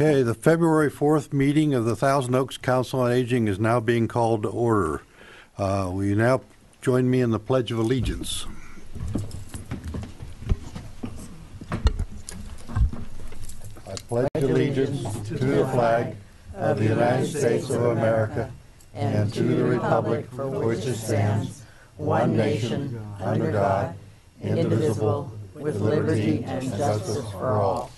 Okay, the February 4th meeting of the Thousand Oaks Council on Aging is now being called to order. Uh, Will you now join me in the Pledge of Allegiance? I pledge allegiance to the flag of the United States of America and to the republic for which it stands, one nation, under God, indivisible, with liberty and justice for all.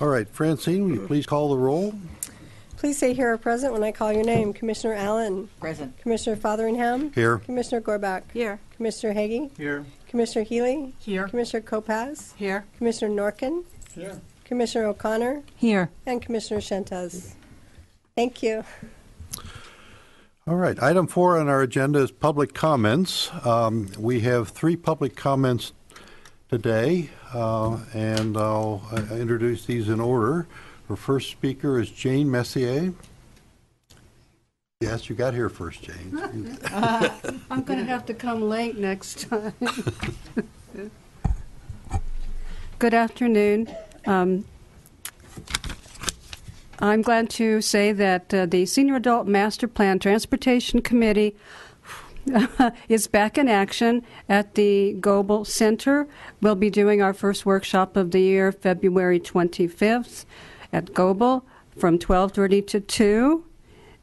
All right, Francine, will you please call the roll? Please say here or present when I call your name. Commissioner Allen. Present. Commissioner Fotheringham. Here. Commissioner Gorbach. Here. Commissioner Haggy. Here. Commissioner Healy. Here. Commissioner Kopacz. Here. Commissioner Norkin. Here. Commissioner O'Connor. Here. And Commissioner Shentez. Thank you. All right, item four on our agenda is public comments. Um, We have three public comments today, uh, and I'll uh, introduce these in order. Our first speaker is Jane Messier. Yes, you got here first, Jane. I'm going to have to come late next time. Good afternoon. Um, I'm glad to say that uh, the Senior Adult Master Plan Transportation Committee is back in action at the Goebel Center. We'll be doing our first workshop of the year, February 25th, at Goebel from 12:30 to 2.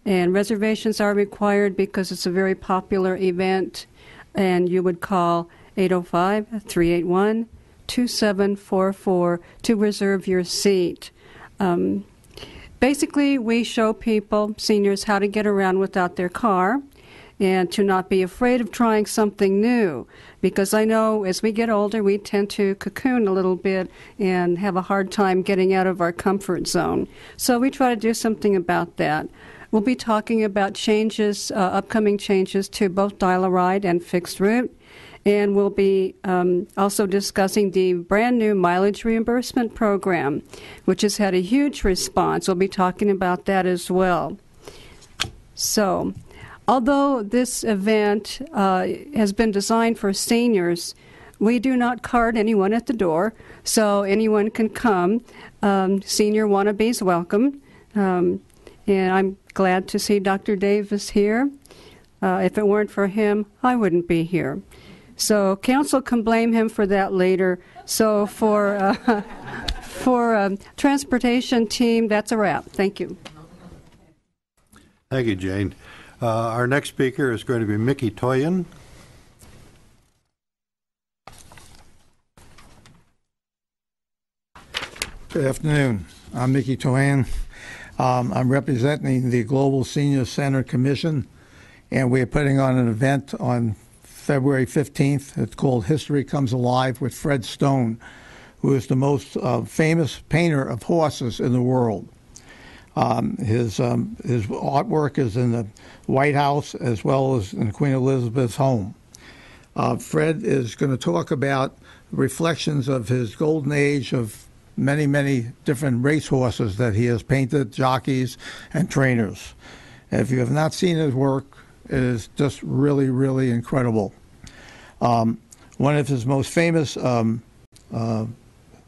And reservations are required because it's a very popular event. And you would call 805 381 2744 to reserve your seat. Um, basically, we show people, seniors, how to get around without their car and to not be afraid of trying something new. Because I know as we get older, we tend to cocoon a little bit and have a hard time getting out of our comfort zone. So we try to do something about that. We'll be talking about changes, uh, upcoming changes to both dial-a-ride and fixed route. And we'll be um, also discussing the brand new mileage reimbursement program, which has had a huge response. We'll be talking about that as well. So, although this event uh, has been designed for seniors, we do not card anyone at the door, so anyone can come. Um, senior wannabes welcome. Um, and I'm glad to see Dr. Davis here. Uh, if it weren't for him, I wouldn't be here. So council can blame him for that later. So for uh, for um, transportation team, that's a wrap. Thank you. Thank you, Jane. Uh, Our next speaker is going to be Mickey Toyen. Good afternoon. I'm Mickey Toan. Um, I'm representing the Goebel Senior Center Commission, and we're putting on an event on February 15th. It's called History Comes Alive with Fred Stone, who is the most uh, famous painter of horses in the world. Um, his um, his artwork is in the White House as well as in Queen Elizabeth's home. Uh, Fred is going to talk about reflections of his golden age of many, many different racehorses that he has painted, jockeys, and trainers. If you have not seen his work, it is just really, really incredible. Um, one of his most famous um, uh,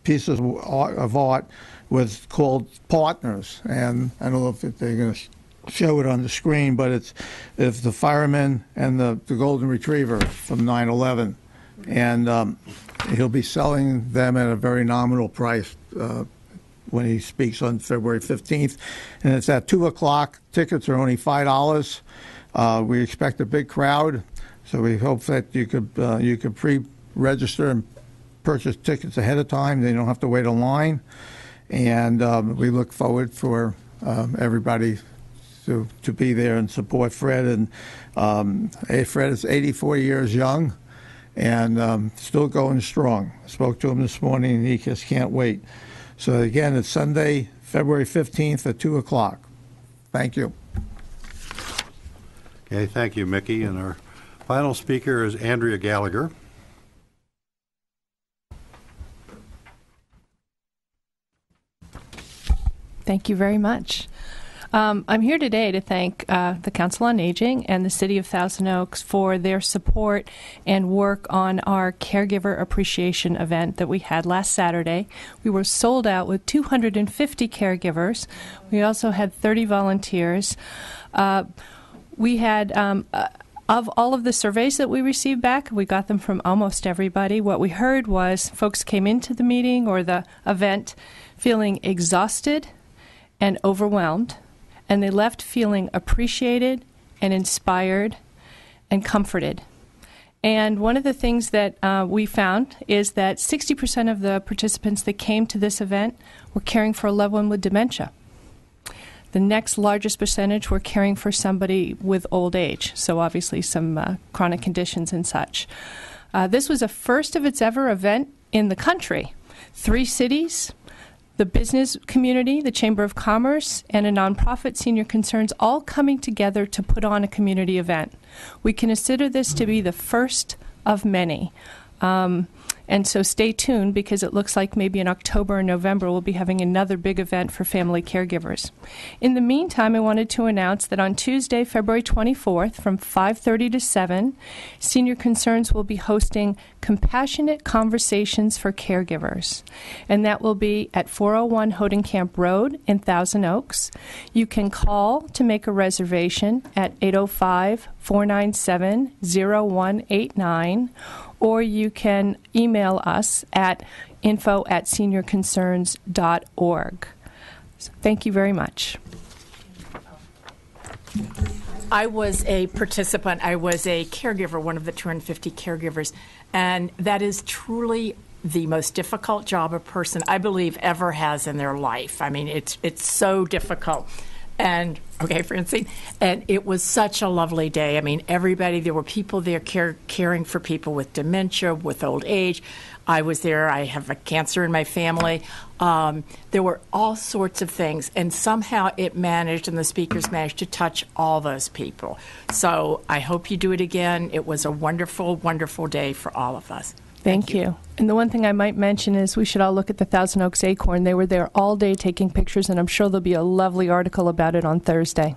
pieces of art, of art was called Partners, and I don't know if they're going to show it on the screen, but it's it's the fireman and the, the golden retriever from 9/11, and um, he'll be selling them at a very nominal price uh, when he speaks on February 15th, and it's at two o'clock. Tickets are only five dollars. Uh, we expect a big crowd, so we hope that you could uh, you could pre-register and purchase tickets ahead of time. They don't have to wait in line, and um, we look forward for um, everybody to to be there and support Fred. And um, Fred is 84 years young and um, still going strong. Spoke to him this morning, and he just can't wait. So again, it's Sunday, February 15th at 2 o'clock. Thank you. Okay, thank you, Mickey. And our final speaker is Andrea Gallagher. Thank you very much. Um, I'm here today to thank uh, the Council on Aging and the City of Thousand Oaks for their support and work on our caregiver appreciation event that we had last Saturday. We were sold out with 250 caregivers. We also had 30 volunteers. Uh, we had um, uh, of all of the surveys that we received back, we got them from almost everybody. What we heard was folks came into the meeting or the event feeling exhausted and overwhelmed, and they left feeling appreciated and inspired and comforted. And one of the things that uh, we found is that 60% of the participants that came to this event were caring for a loved one with dementia. The next largest percentage were caring for somebody with old age, so obviously some uh, chronic conditions and such. Uh, this was a first of its ever event in the country. Three cities, the business community, the Chamber of Commerce, and a nonprofit, Senior Concerns, all coming together to put on a community event. We can consider this to be the first of many. Um, and so stay tuned because it looks like maybe in October or November we'll be having another big event for family caregivers. In the meantime, I wanted to announce that on Tuesday, February 24th from 5:30 to 7, Senior Concerns will be hosting Compassionate Conversations for Caregivers. And that will be at 401 Hodencamp Road in Thousand Oaks. You can call to make a reservation at 805 497 0189 or you can email us at info at seniorconcerns.org. So thank you very much. I was a participant. I was a caregiver, one of the 250 caregivers, and that is truly the most difficult job a person, I believe, ever has in their life. I mean, it's it's so difficult. And okay, Francine, and it was such a lovely day. I mean, everybody there were people there care, caring for people with dementia, with old age. I was there. I have a cancer in my family. Um, there were all sorts of things, and somehow it managed, and the speakers managed to touch all those people. So I hope you do it again. It was a wonderful, wonderful day for all of us. Thank, Thank you. you. And the one thing I might mention is we should all look at the Thousand Oaks Acorn. They were there all day taking pictures, and I'm sure there'll be a lovely article about it on Thursday.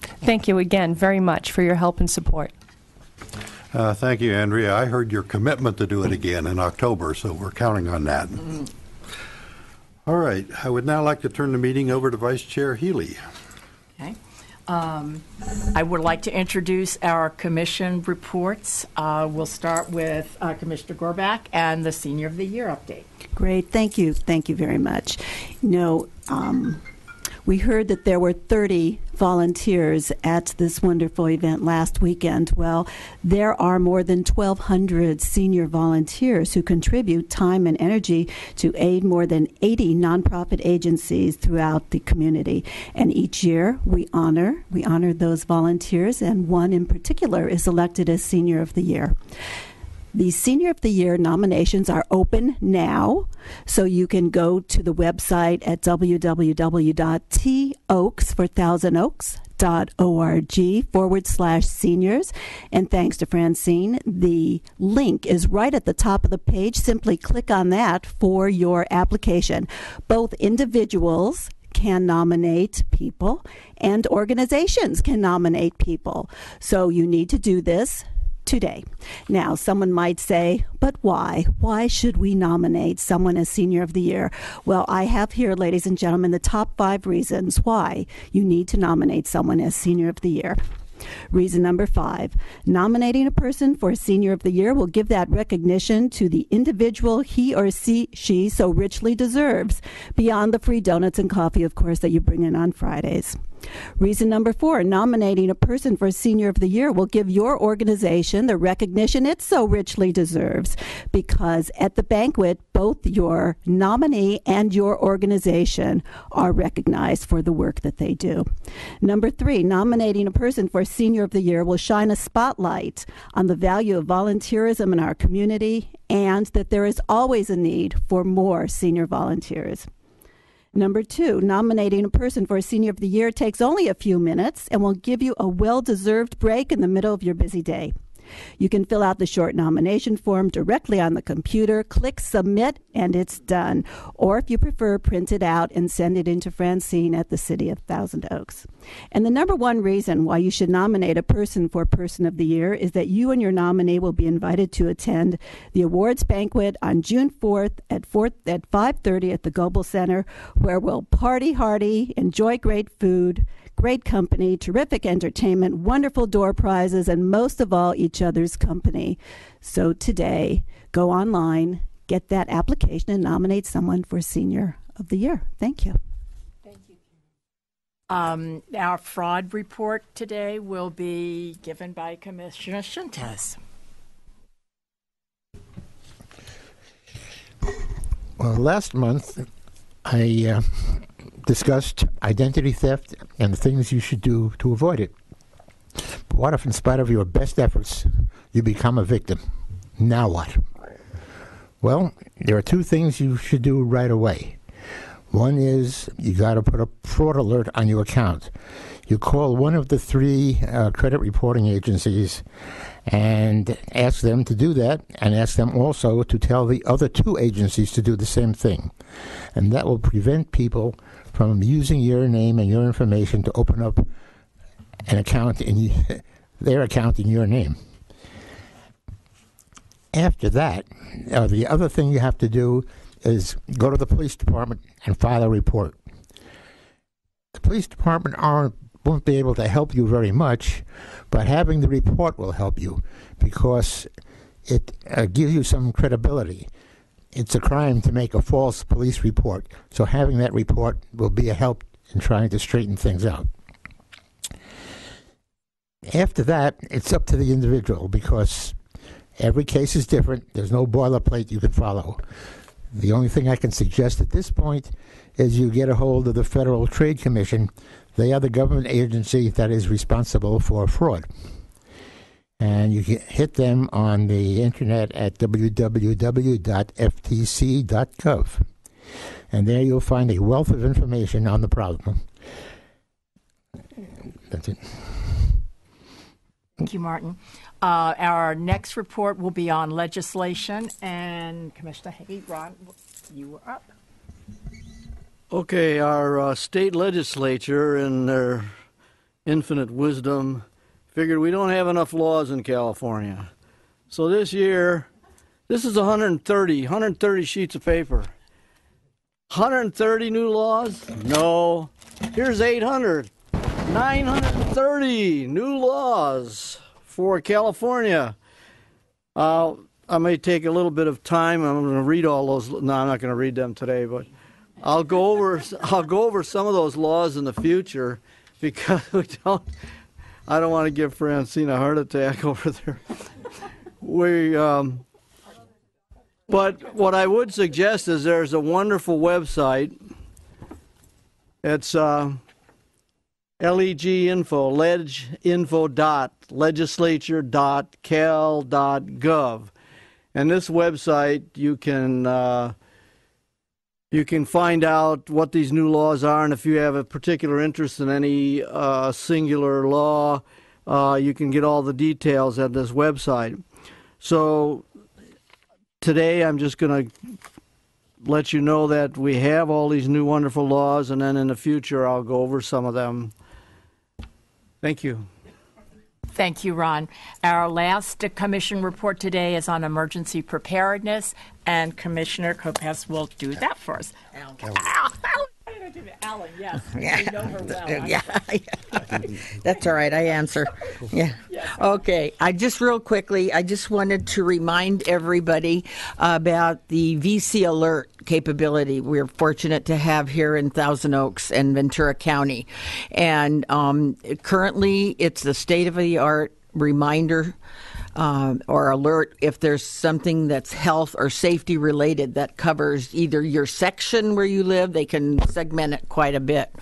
Thank you again very much for your help and support. Uh, Thank you, Andrea. I heard your commitment to do it again in October, so we're counting on that. All right, I would now like to turn the meeting over to Vice Chair Healy. Um, I would like to introduce our commission reports. Uh, we'll start with uh, Commissioner Gorback and the Senior of the Year update. Great, thank you, thank you very much. You know, um, we heard that there were 30 volunteers at this wonderful event last weekend. Well, there are more than 1,200 senior volunteers who contribute time and energy to aid more than 80 nonprofit agencies throughout the community. And each year we honor we honor those volunteers, and one in particular is elected as Senior of the Year. The Senior of the Year nominations are open now, so you can go to the website at www.toaks for Thousand Oaks org forward slash seniors. And thanks to Francine, the link is right at the top of the page. Simply click on that for your application. Both individuals can nominate people and organizations can nominate people. So you need to do this today. Now, someone might say, but why? Why should we nominate someone as Senior of the Year? Well, I have here, ladies and gentlemen, the top five reasons why you need to nominate someone as Senior of the Year. Reason number five nominating a person for Senior of the Year will give that recognition to the individual he or she so richly deserves, beyond the free donuts and coffee, of course, that you bring in on Fridays. Reason number four nominating a person for Senior of the Year will give your organization the recognition it so richly deserves because at the banquet, both your nominee and your organization are recognized for the work that they do. Number three, nominating a person for Senior of the Year will shine a spotlight on the value of volunteerism in our community and that there is always a need for more senior volunteers. Number two, nominating a person for a Senior of the Year takes only a few minutes and will give you a well deserved break in the middle of your busy day. You can fill out the short nomination form directly on the computer, click submit, and it's done. Or if you prefer, print it out and send it into Francine at the City of Thousand Oaks. And the number one reason why you should nominate a person for Person of the Year is that you and your nominee will be invited to attend the awards banquet on June 4th at 4 at 5:30 at the Goebel Center, where we'll party hardy, enjoy great food, great company, terrific entertainment, wonderful door prizes, and most of all, each other's company. So today, go online, get that application, and nominate someone for Senior of the Year. Thank you. Thank you. Um, our fraud report today will be given by Commissioner Shuntes. Well, last month I uh, discussed identity theft and the things you should do to avoid it. But what if, in spite of your best efforts, you become a victim? Now what? Well, there are two things you should do right away. One is you got to put a fraud alert on your account. You call one of the three uh, credit reporting agencies and ask them to do that, and ask them also to tell the other two agencies to do the same thing. And that will prevent people from using your name and your information to open up an account in their account in your name. After that, uh, the other thing you have to do is go to the police department and file a report. The police department aren't won't be able to help you very much, but having the report will help you because it uh, gives you some credibility. It's a crime to make a false police report, so having that report will be a help in trying to straighten things out. After that, it's up to the individual because every case is different. There's no boilerplate you can follow. The only thing I can suggest at this point is you get a hold of the Federal Trade Commission. They are the government agency that is responsible for fraud. And you can hit them on the internet at www.ftc.gov. And there you'll find a wealth of information on the problem. That's it. Thank you, Martin. Uh, our next report will be on legislation, and Commissioner Hagy, Ron, you were up. Okay, our uh, state legislature, in their infinite wisdom, figured we don't have enough laws in California. So this year, this is 130, 130 sheets of paper. 130 new laws? No. Here's 800. 930 new laws for California. Uh, I may take a little bit of time. I'm going to read all those. No, I'm not going to read them today, but I'll go over. I'll go over some of those laws in the future because we don't. I don't want to give Francine a heart attack over there. We. Um, but what I would suggest is there's a wonderful website. It's uh, LEG info, leginfo dot legislature dot cal dot gov, and this website you can uh, you can find out what these new laws are, and if you have a particular interest in any uh, singular law, uh, you can get all the details at this website. So today I'm just going to let you know that we have all these new wonderful laws, and then in the future I'll go over some of them. Thank you. Thank you, Ron. Our last commission report today is on emergency preparedness, and Commissioner Lopez will do that for us. Alan. Alan, yes. Yeah. know her well. yeah, that's all right. I answer. Yeah. Okay. I just real quickly, I just wanted to remind everybody about the VC alert capability we're fortunate to have here in Thousand Oaks and Ventura County, and um, currently it's the state of the art reminder um, or alert if there's something that's health or safety related that covers either your section where you live. They can segment it quite a bit.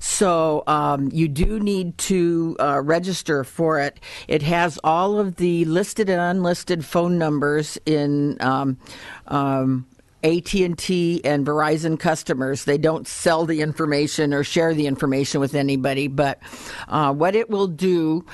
So um, you do need to uh, register for it. It has all of the listed and unlisted phone numbers in. Um, um, AT&T and Verizon customers. They don't sell the information or share the information with anybody, but uh, what it will do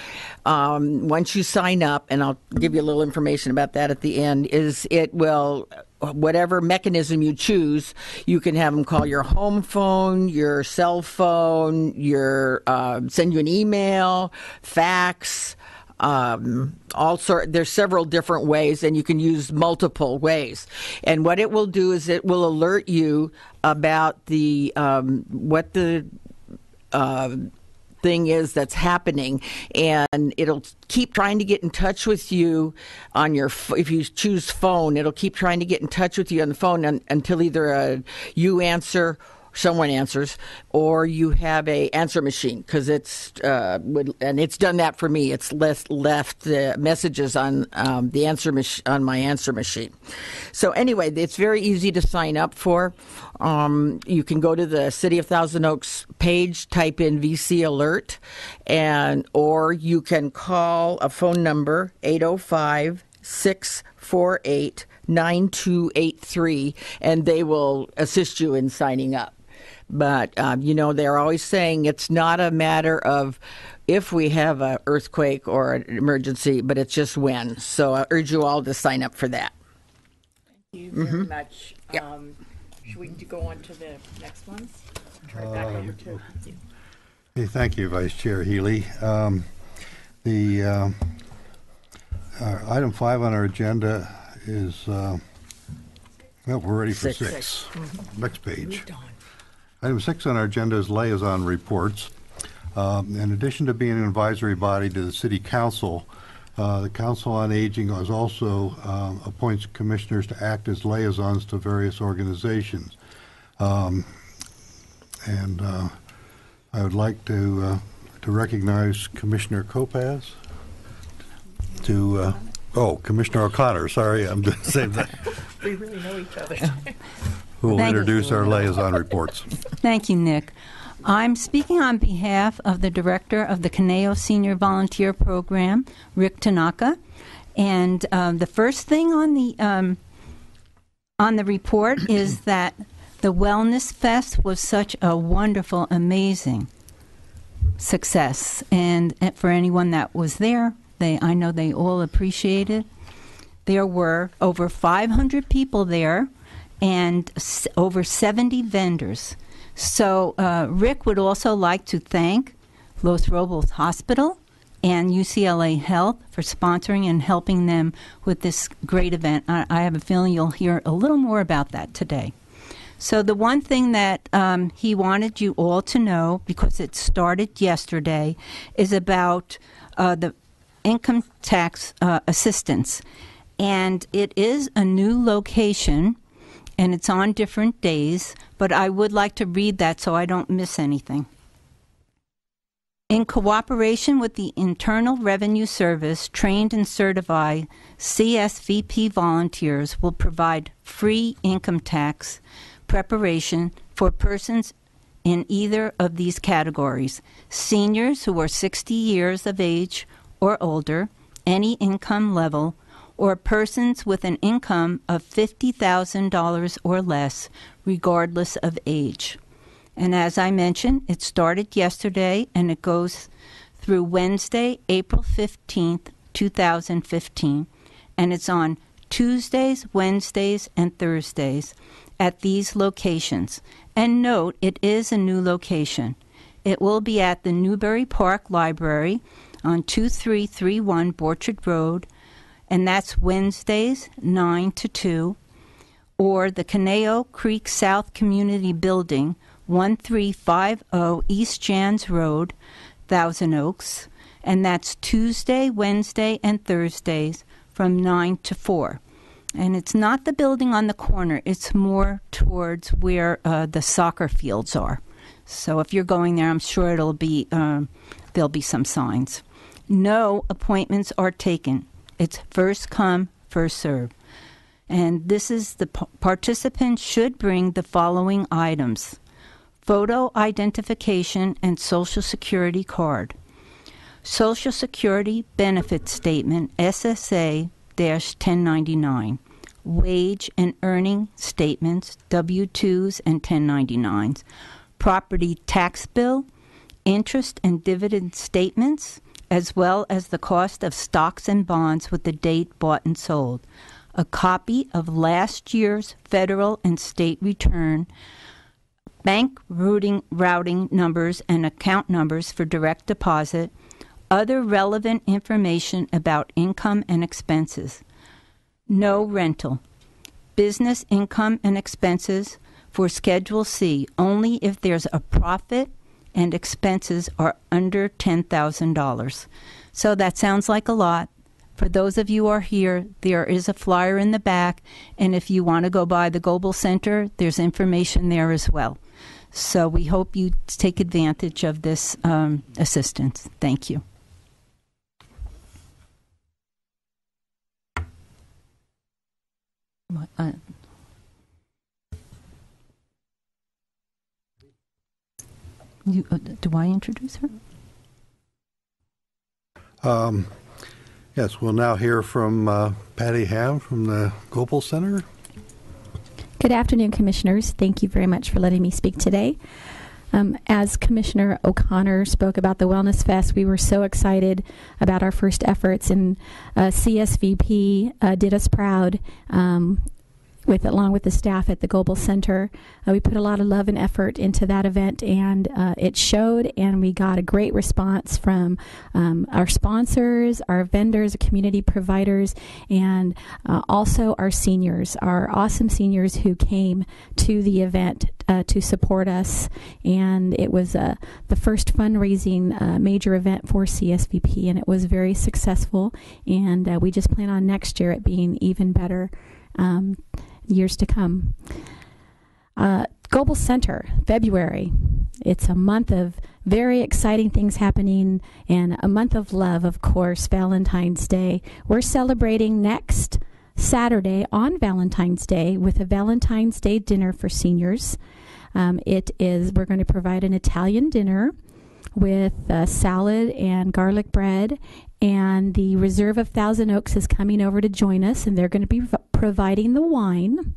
um, once you sign up, and I'll give you a little information about that at the end, is it will whatever mechanism you choose, you can have them call your home phone, your cell phone, your uh, send you an email, fax, um, all sort. There's several different ways, and you can use multiple ways. And what it will do is it will alert you about the um, what the uh, thing is that's happening and it'll keep trying to get in touch with you on your if you choose phone it'll keep trying to get in touch with you on the phone un, until either uh, you answer someone answers, or you have a answer machine because it's uh, and it's done that for me. It's left left messages on um, the answer mach- on my answer machine. So anyway, it's very easy to sign up for. Um, you can go to the City of Thousand Oaks page, type in VC Alert, and or you can call a phone number 805 648 9283 and they will assist you in signing up. But, um, you know, they're always saying it's not a matter of if we have an earthquake or an emergency, but it's just when. So I urge you all to sign up for that. Thank you very mm-hmm. much. Yep. Um, should we go on to the next ones? Right back um, over to you. Hey, thank you, Vice Chair Healy. Um, the uh, item five on our agenda is, uh, well, we're ready for six. six. Mm-hmm. Next page. Item six on our agenda is liaison reports. Um, in addition to being an advisory body to the City Council, uh, the Council on Aging has also um, appoints commissioners to act as liaisons to various organizations. Um, and uh, I would like to uh, to recognize Commissioner Kopacz to uh, oh Commissioner O'Connor. Sorry, I'm doing the same thing. we really know each other. who will Thank introduce you. our liaison reports. Thank you, Nick. I'm speaking on behalf of the director of the Conejo Senior Volunteer Program, Rick Tanaka. And um, the first thing on the um, on the report is that the Wellness Fest was such a wonderful, amazing success. And for anyone that was there, they I know they all appreciated. It. There were over 500 people there and over 70 vendors. So, uh, Rick would also like to thank Los Robles Hospital and UCLA Health for sponsoring and helping them with this great event. I, I have a feeling you'll hear a little more about that today. So, the one thing that um, he wanted you all to know, because it started yesterday, is about uh, the income tax uh, assistance. And it is a new location and it's on different days, but I would like to read that so I don't miss anything. In cooperation with the Internal Revenue Service, trained and certified CSVP volunteers will provide free income tax preparation for persons in either of these categories seniors who are 60 years of age or older, any income level, or persons with an income of $50,000 or less, regardless of age. And as I mentioned, it started yesterday and it goes through Wednesday, April 15th, 2015. And it's on Tuesdays, Wednesdays, and Thursdays at these locations. And note, it is a new location. It will be at the Newbury Park Library on 2331 Borchard Road, and that's Wednesdays, 9 to 2, or the Conejo Creek South Community Building, 1350 East Janss Road, Thousand Oaks, and that's Tuesday, Wednesday, and Thursdays from 9 to 4. And it's not the building on the corner, it's more towards where uh, the soccer fields are. So if you're going there, I'm sure it'll be um, there'll be some signs. No appointments are taken. It's first come, first serve. And this is the p- participant should bring the following items. Photo identification and social security card, social security benefit statement SSA 1099, wage and earning statements, W 2s and 1099s, property tax bill, interest and dividend statements, as well as the cost of stocks and bonds with the date bought and sold, a copy of last year's federal and state return, bank routing, routing numbers and account numbers for direct deposit, other relevant information about income and expenses. No rental. Business income and expenses for Schedule C only if there's a profit and expenses are under $10,000. So that sounds like a lot. For those of you who are here, there is a flyer in the back, and if you want to go by the Goebel Center, there's information there as well. So we hope you take advantage of this um, assistance. Thank you. Uh, you, uh, do I introduce her? Um, yes, we'll now hear from uh, Patty Ham from the Goebel Center. Good afternoon, Commissioners. Thank you very much for letting me speak today. Um, as Commissioner O'Connor spoke about the Wellness Fest, we were so excited about our first efforts, and uh, CSVP uh, did us proud. Um, with along with the staff at the Goebel Center. Uh, we put a lot of love and effort into that event, and uh, it showed. And we got a great response from um, our sponsors, our vendors, community providers, and uh, also our seniors, our awesome seniors who came to the event uh, to support us. And it was uh, the first fundraising uh, major event for CSVP, and it was very successful. And we just plan on next year it being even better. Um, years to come. Uh, Goebel Center, February. It's a month of very exciting things happening and a month of love, of course, Valentine's Day. We're celebrating next Saturday on Valentine's Day with a Valentine's Day dinner for seniors. Um, it is, we're going to provide an Italian dinner with uh, salad and garlic bread. And the Reserve of Thousand Oaks is coming over to join us, and they're going to be providing the wine.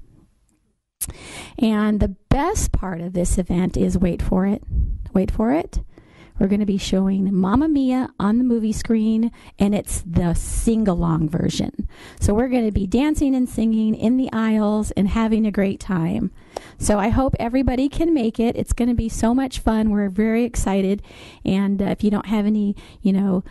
And the best part of this event is wait for it, wait for it. We're going to be showing Mamma Mia on the movie screen, and it's the sing along version. So we're going to be dancing and singing in the aisles and having a great time. So I hope everybody can make it. It's going to be so much fun. We're very excited. And uh, if you don't have any, you know,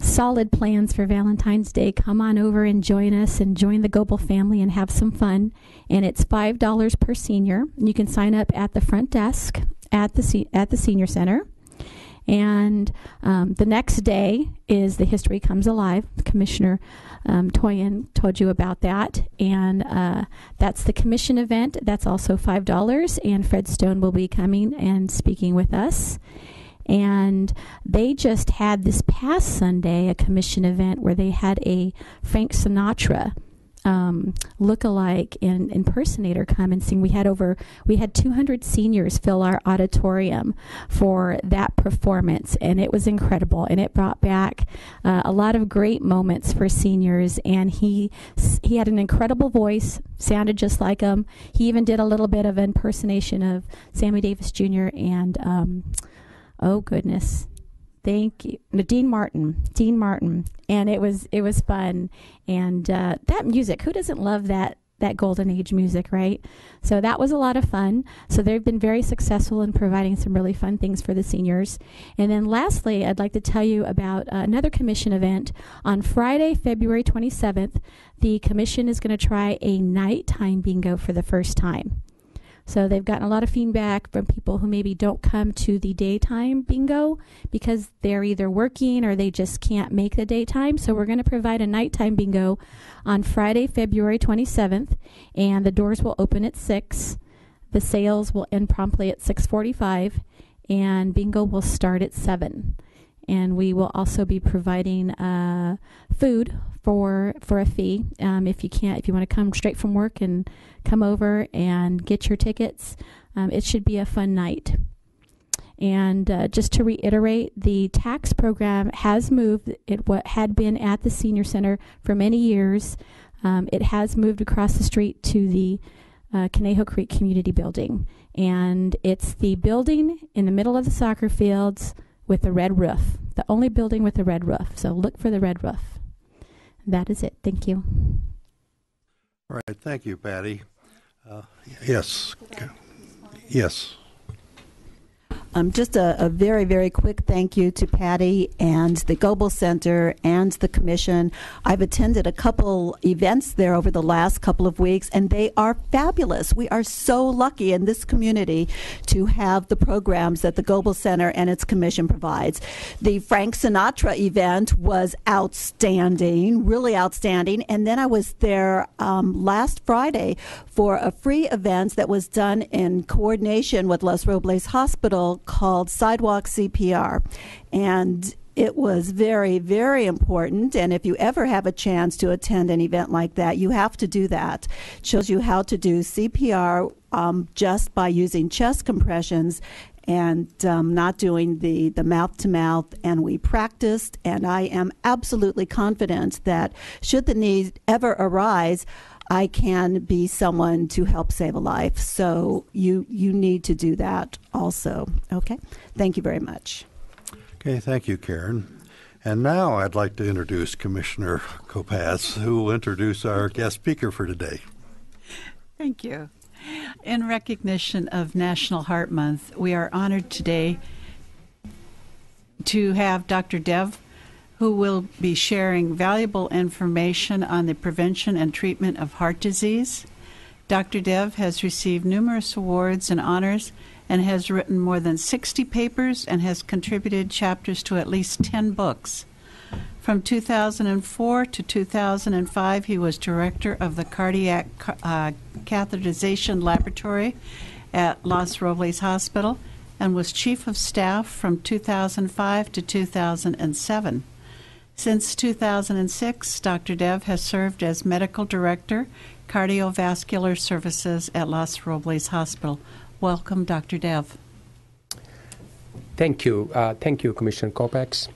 solid plans for Valentine's Day, come on over and join us and join the Goebel family and have some fun. And it's $5 per senior. You can sign up at the front desk at the, at the senior center. And um, the next day is the History Comes Alive. Commissioner um, Toyin told you about that. And uh, that's the commission event. That's also $5. And Fred Stone will be coming and speaking with us. And they just had this past Sunday a commission event where they had a Frank Sinatra um, look-alike and impersonator come and sing. We had over we had 200 seniors fill our auditorium for that performance, and it was incredible. And it brought back uh, a lot of great moments for seniors. And he he had an incredible voice, sounded just like him. He even did a little bit of impersonation of Sammy Davis Jr. and um, oh goodness, Thank you, Dean Martin. Dean Martin, and it was it was fun, and uh, that music. Who doesn't love that that golden age music, right? So that was a lot of fun. So they've been very successful in providing some really fun things for the seniors. And then lastly, I'd like to tell you about uh, another commission event on Friday, February 27th. The commission is going to try a nighttime bingo for the first time. So they've gotten a lot of feedback from people who maybe don't come to the daytime bingo because they're either working or they just can't make the daytime. So we're going to provide a nighttime bingo on Friday, February 27th, and the doors will open at 6. The sales will end promptly at 6:45 and bingo will start at 7 and we will also be providing uh, food for for a fee. Um, if you can't, if you want to come straight from work and come over and get your tickets, um, it should be a fun night. And uh, just to reiterate, the tax program has moved. It what had been at the senior center for many years. Um, it has moved across the street to the uh, Conejo Creek Community Building, and it's the building in the middle of the soccer fields with a red roof, the only building with a red roof. So look for the red roof. That is it. Thank you. All right, thank you, Patty. Uh, Yes. Yes. Um, just a, a very, very quick thank you to Patty and the Goebel Center and the Commission. I've attended a couple events there over the last couple of weeks, and they are fabulous. We are so lucky in this community to have the programs that the Goebel Center and its Commission provides. The Frank Sinatra event was outstanding, really outstanding. And then I was there um, last Friday for a free event that was done in coordination with Los Robles Hospital called Sidewalk CPR. And it was very, very important. And if you ever have a chance to attend an event like that, you have to do that. It shows you how to do CPR um, just by using chest compressions and um, not doing the, the mouth to mouth. And we practiced, and I am absolutely confident that should the need ever arise, I can be someone to help save a life. So you you need to do that also. Okay. Thank you very much. Okay, thank you, Karen. And now I'd like to introduce Commissioner Kopacz, who will introduce our guest speaker for today. Thank you. In recognition of National Heart Month, we are honored today to have Dr. Dev, who will be sharing valuable information on the prevention and treatment of heart disease. Dr. Dev has received numerous awards and honors and has written more than 60 papers and has contributed chapters to at least 10 books. From 2004 to 2005, he was director of the Cardiac uh, Catheterization Laboratory at Los Robles Hospital and was chief of staff from 2005 to 2007. Since 2006, Dr. Dev has served as medical director, cardiovascular services at Los Robles Hospital. Welcome, Dr. Dev. Thank you. Uh, thank you, Commissioner Kopacz.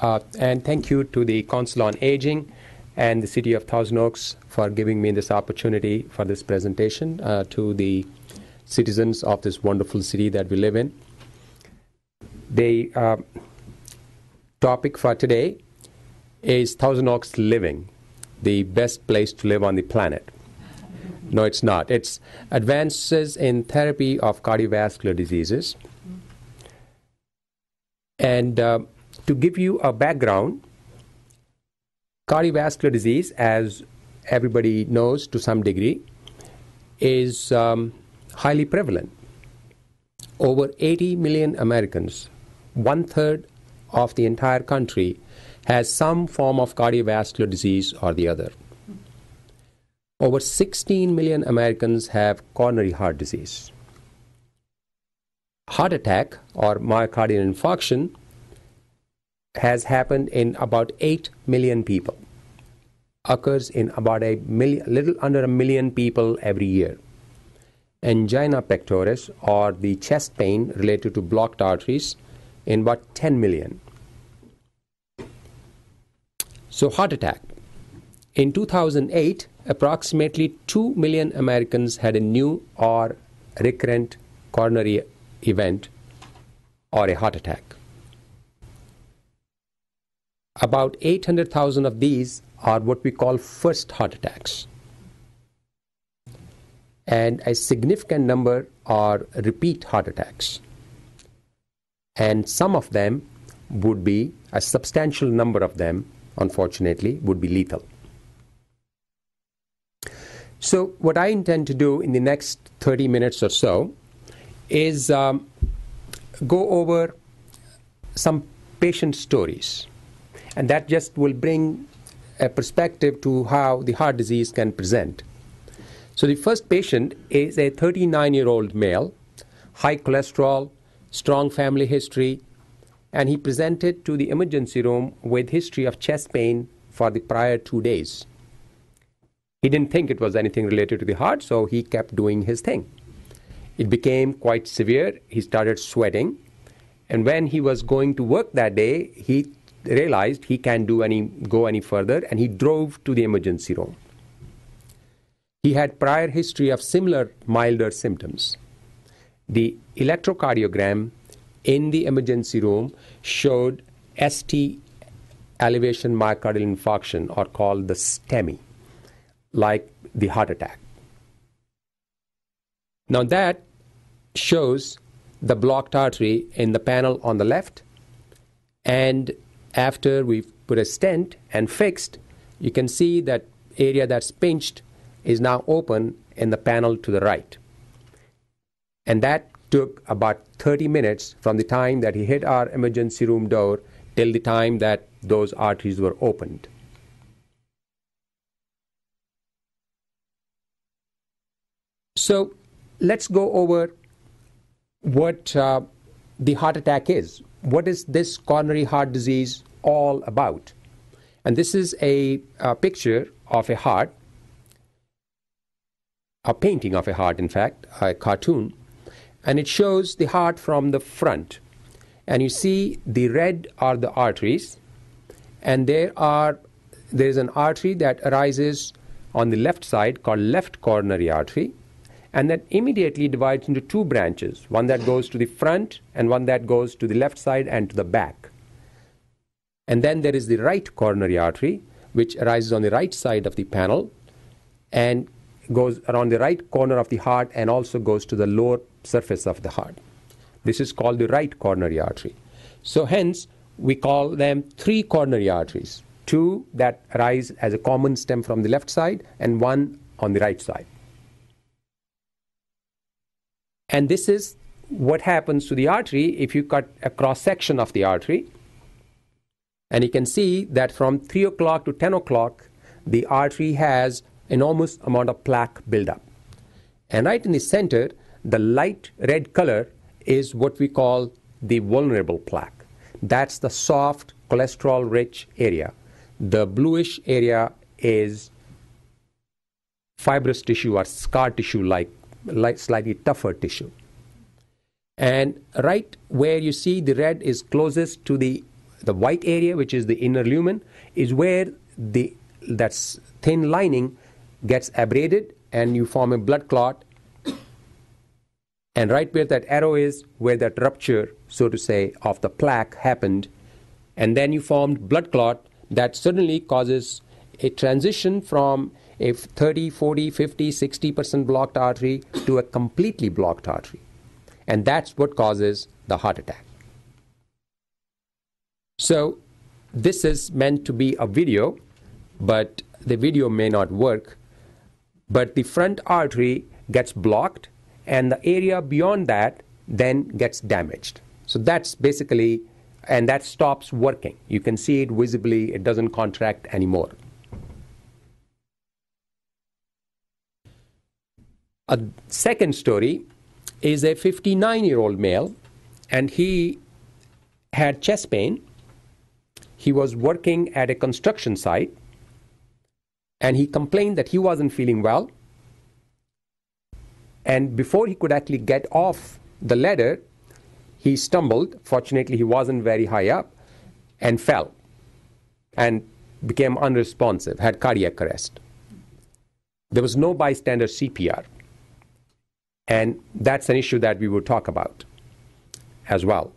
Uh, and thank you to the Council on Aging and the City of Thousand Oaks for giving me this opportunity for this presentation uh, to the citizens of this wonderful city that we live in. The uh, topic for today is Thousand Oaks living, the best place to live on the planet. No, it's not. It's advances in therapy of cardiovascular diseases. And uh, to give you a background, cardiovascular disease, as everybody knows to some degree, is um, highly prevalent. Over 80 million Americans, one third of the entire country, has some form of cardiovascular disease or the other. Over 16 million Americans have coronary heart disease. Heart attack or myocardial infarction has happened in about 8 million people, occurs in about a million, little under a million people every year. Angina pectoris or the chest pain related to blocked arteries in about 10 million. So, heart attack. In 2008, approximately 2 million Americans had a new or recurrent coronary event or a heart attack. About 800,000 of these are what we call first heart attacks. And a significant number are repeat heart attacks. And some of them would be, a substantial number of them, unfortunately, would be lethal. So, what I intend to do in the next 30 minutes or so is um, go over some patient stories and that just will bring a perspective to how the heart disease can present. So, the first patient is a 39 year old male, high cholesterol, strong family history, and he presented to the emergency room with history of chest pain for the prior two days. He didn't think it was anything related to the heart, so he kept doing his thing. It became quite severe. He started sweating, and when he was going to work that day, he realized he can't do any go any further and he drove to the emergency room He had prior history of similar milder symptoms. The electrocardiogram in the emergency room showed ST elevation myocardial infarction, or called the STEMI, like the heart attack. Now that shows the blocked artery in the panel on the left, and after we've put a stent and fixed, you can see that area that's pinched is now open in the panel to the right. And that took about 30 minutes from the time that he hit our emergency room door till the time that those arteries were opened. So let's go over what uh, the heart attack is. What is this coronary heart disease all about? And this is a, a picture of a heart, a painting of a heart, in fact, a cartoon, and it shows the heart from the front. And you see the red are the arteries, and there are there is an artery that arises on the left side called left coronary artery, and that immediately divides into two branches one that goes to the front and one that goes to the left side and to the back. And then there is the right coronary artery, which arises on the right side of the panel and goes around the right corner of the heart and also goes to the lower surface of the heart. This is called the right coronary artery. So, hence, we call them three coronary arteries two that arise as a common stem from the left side, and one on the right side. And this is what happens to the artery if you cut a cross section of the artery. And you can see that from 3 o'clock to 10 o'clock, the artery has enormous amount of plaque buildup. And right in the center, the light red color is what we call the vulnerable plaque. That's the soft, cholesterol rich area. The bluish area is fibrous tissue or scar tissue like, slightly tougher tissue. And right where you see the red is closest to the, the white area, which is the inner lumen, is where the that thin lining gets abraded and you form a blood clot. And right where that arrow is, where that rupture, so to say, of the plaque happened, and then you formed blood clot that suddenly causes a transition from a 30, 40, 50, 60% blocked artery to a completely blocked artery. And that's what causes the heart attack. So, this is meant to be a video, but the video may not work. But the front artery gets blocked, and the area beyond that then gets damaged. So, that's basically, and that stops working. You can see it visibly, it doesn't contract anymore. A second story is a 59 year old male, and he had chest pain. He was working at a construction site, and he complained that he wasn't feeling well. And before he could actually get off the ladder, he stumbled. Fortunately, he wasn't very high up and fell and became unresponsive, had cardiac arrest. There was no bystander CPR. And that's an issue that we will talk about as well.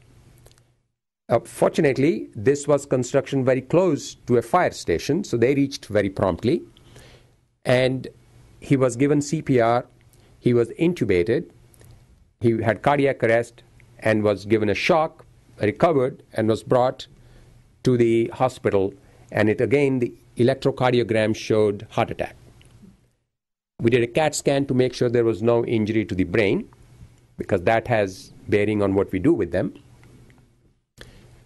Uh, fortunately, this was construction very close to a fire station, so they reached very promptly. And he was given CPR, he was intubated, he had cardiac arrest, and was given a shock, recovered, and was brought to the hospital. And it again, the electrocardiogram showed heart attack. We did a CAT scan to make sure there was no injury to the brain, because that has bearing on what we do with them.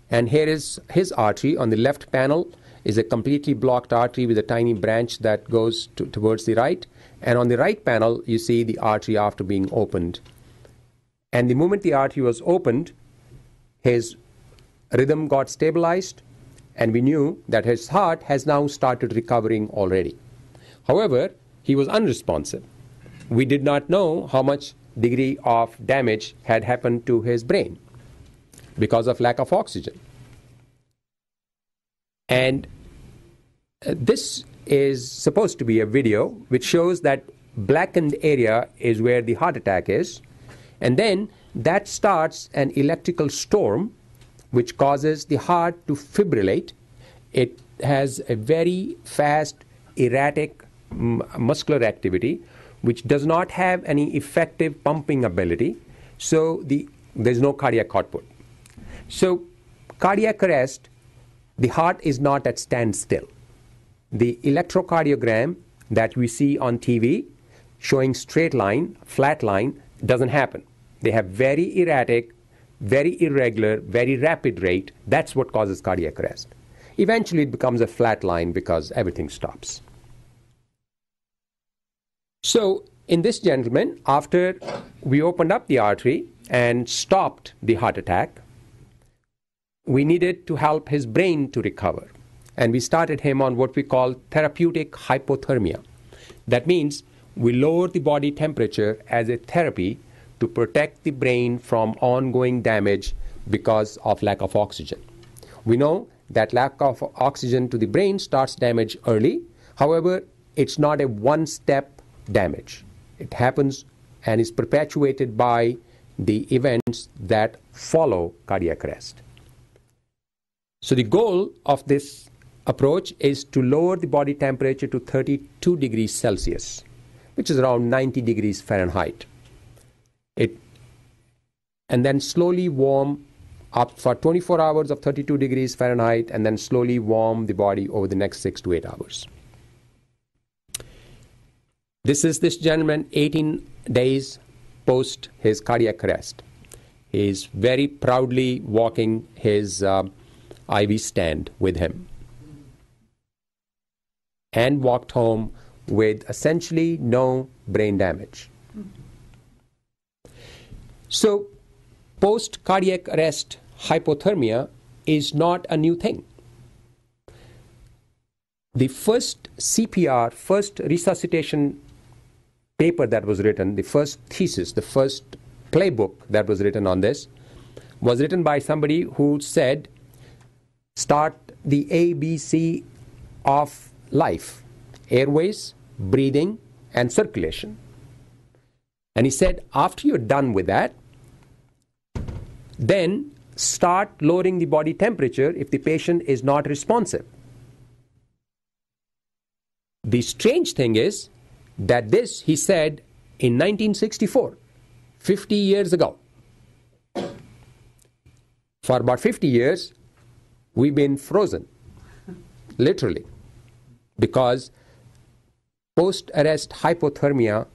And here is his artery on the left panel is a completely blocked artery with a tiny branch that goes to, towards the right. And on the right panel, you see the artery after being opened. And the moment the artery was opened, his rhythm got stabilized, and we knew that his heart has now started recovering already. However, he was unresponsive. We did not know how much degree of damage had happened to his brain because of lack of oxygen. And uh, this is supposed to be a video which shows that blackened area is where the heart attack is. And then that starts an electrical storm which causes the heart to fibrillate. It has a very fast, erratic muscular activity which does not have any effective pumping ability. So the, there's no cardiac output. So, cardiac arrest, the heart is not at standstill. The electrocardiogram that we see on TV showing straight line, flat line, doesn't happen. They have very erratic, very irregular, very rapid rate. That's what causes cardiac arrest. Eventually, it becomes a flat line because everything stops. So, in this gentleman, after we opened up the artery and stopped the heart attack, we needed to help his brain to recover. And we started him on what we call therapeutic hypothermia. That means we lower the body temperature as a therapy to protect the brain from ongoing damage because of lack of oxygen. We know that lack of oxygen to the brain starts damage early. However, it's not a one step damage. It happens and is perpetuated by the events that follow cardiac arrest. So, the goal of this approach is to lower the body temperature to 32 degrees Celsius, which is around 90 degrees Fahrenheit. It, and then slowly warm up for 24 hours of 32 degrees Fahrenheit, and then slowly warm the body over the next six to eight hours. This is this gentleman 18 days post his cardiac arrest. He is very proudly walking his uh, IV stand with him and walked home with essentially no brain damage. So, post cardiac arrest hypothermia is not a new thing. The first CPR, first resuscitation paper that was written, the first thesis, the first playbook that was written on this, was written by somebody who said, start the ABC of life airways, breathing, and circulation. And he said, after you're done with that, then start lowering the body temperature if the patient is not responsive. The strange thing is that this he said in 1964, 50 years ago. For about 50 years, we've been frozen, literally, because post arrest hypothermia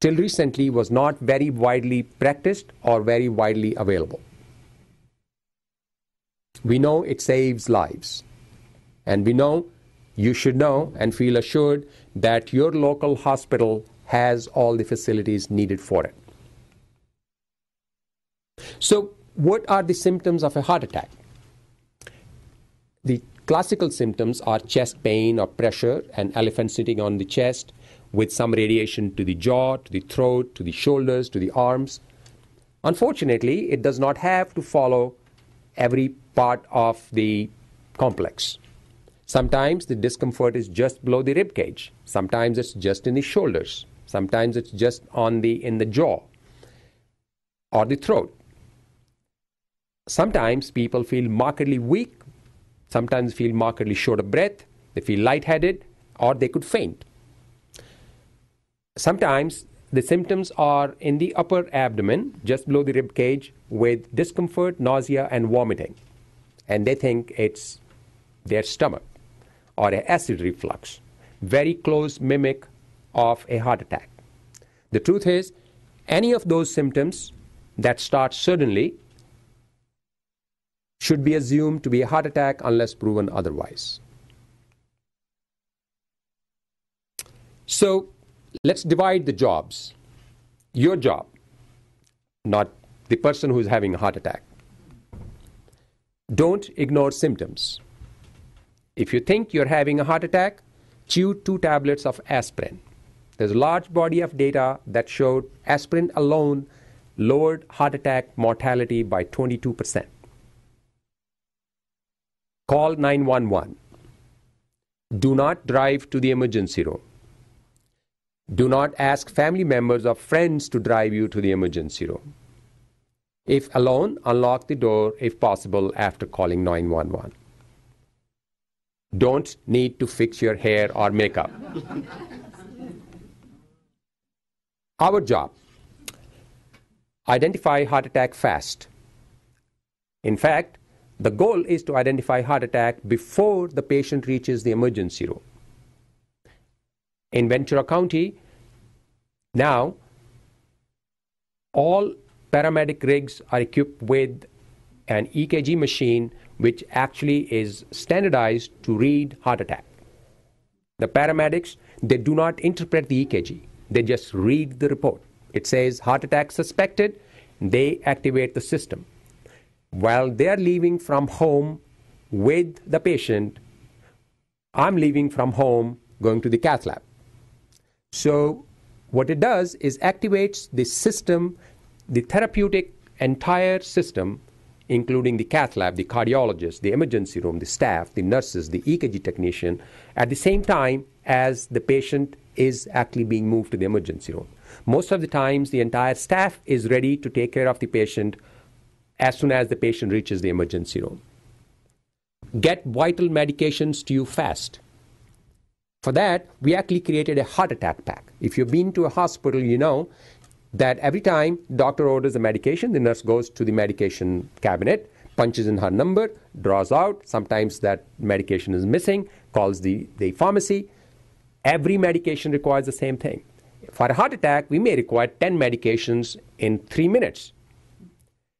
till recently was not very widely practiced or very widely available. We know it saves lives. And we know you should know and feel assured that your local hospital has all the facilities needed for it. So, what are the symptoms of a heart attack? The classical symptoms are chest pain or pressure, an elephant sitting on the chest with some radiation to the jaw, to the throat, to the shoulders, to the arms. Unfortunately, it does not have to follow every part of the complex. Sometimes the discomfort is just below the rib cage. Sometimes it's just in the shoulders. Sometimes it's just on the in the jaw or the throat. Sometimes people feel markedly weak, sometimes feel markedly short of breath, they feel lightheaded, or they could faint. Sometimes the symptoms are in the upper abdomen, just below the rib cage, with discomfort, nausea, and vomiting. And they think it's their stomach or acid reflux. Very close mimic of a heart attack. The truth is, any of those symptoms that start suddenly should be assumed to be a heart attack unless proven otherwise. So let's divide the jobs. Your job, not the person who is having a heart attack. Don't ignore symptoms. If you think you're having a heart attack, chew two tablets of aspirin. There's a large body of data that showed aspirin alone lowered heart attack mortality by 22%. Call 911. Do not drive to the emergency room. Do not ask family members or friends to drive you to the emergency room. If alone, unlock the door if possible after calling 911. Don't need to fix your hair or makeup. Our job identify heart attack fast. In fact, the goal is to identify heart attack before the patient reaches the emergency room. In Ventura County, now all paramedic rigs are equipped with an EKG machine which actually is standardized to read heart attack. The paramedics, they do not interpret the EKG. They just read the report. It says heart attack suspected. They activate the system. While they are leaving from home with the patient, I'm leaving from home going to the cath lab. So, what it does is activates the system, the therapeutic entire system, including the cath lab, the cardiologist, the emergency room, the staff, the nurses, the EKG technician, at the same time as the patient is actually being moved to the emergency room. Most of the times, the entire staff is ready to take care of the patient as soon as the patient reaches the emergency room. Get vital medications to you fast. For that, we actually created a heart attack pack. If you've been to a hospital, you know that every time doctor orders a medication, the nurse goes to the medication cabinet, punches in her number, draws out. Sometimes that medication is missing, calls the, the pharmacy. Every medication requires the same thing. For a heart attack, we may require 10 medications in three minutes.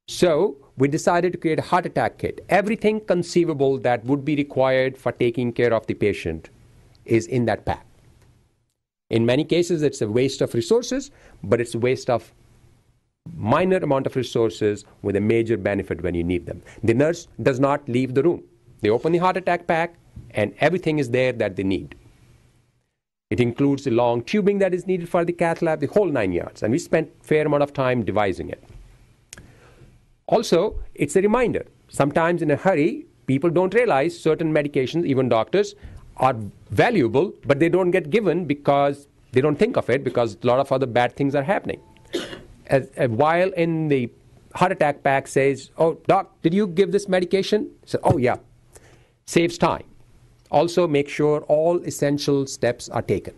So, we decided to create a heart attack kit. Everything conceivable that would be required for taking care of the patient is in that pack. In many cases, it's a waste of resources, but it's a waste of minor amount of resources with a major benefit when you need them. The nurse does not leave the room. They open the heart attack pack, and everything is there that they need. It includes the long tubing that is needed for the cath lab, the whole nine yards, and we spent fair amount of time devising it. Also, it's a reminder. Sometimes in a hurry, people don't realize certain medications, even doctors, are valuable, but they don't get given because they don't think of it because a lot of other bad things are happening. As, while in the heart attack pack says, "Oh, doc, did you give this medication?" So, "Oh, yeah." Saves time. Also, make sure all essential steps are taken.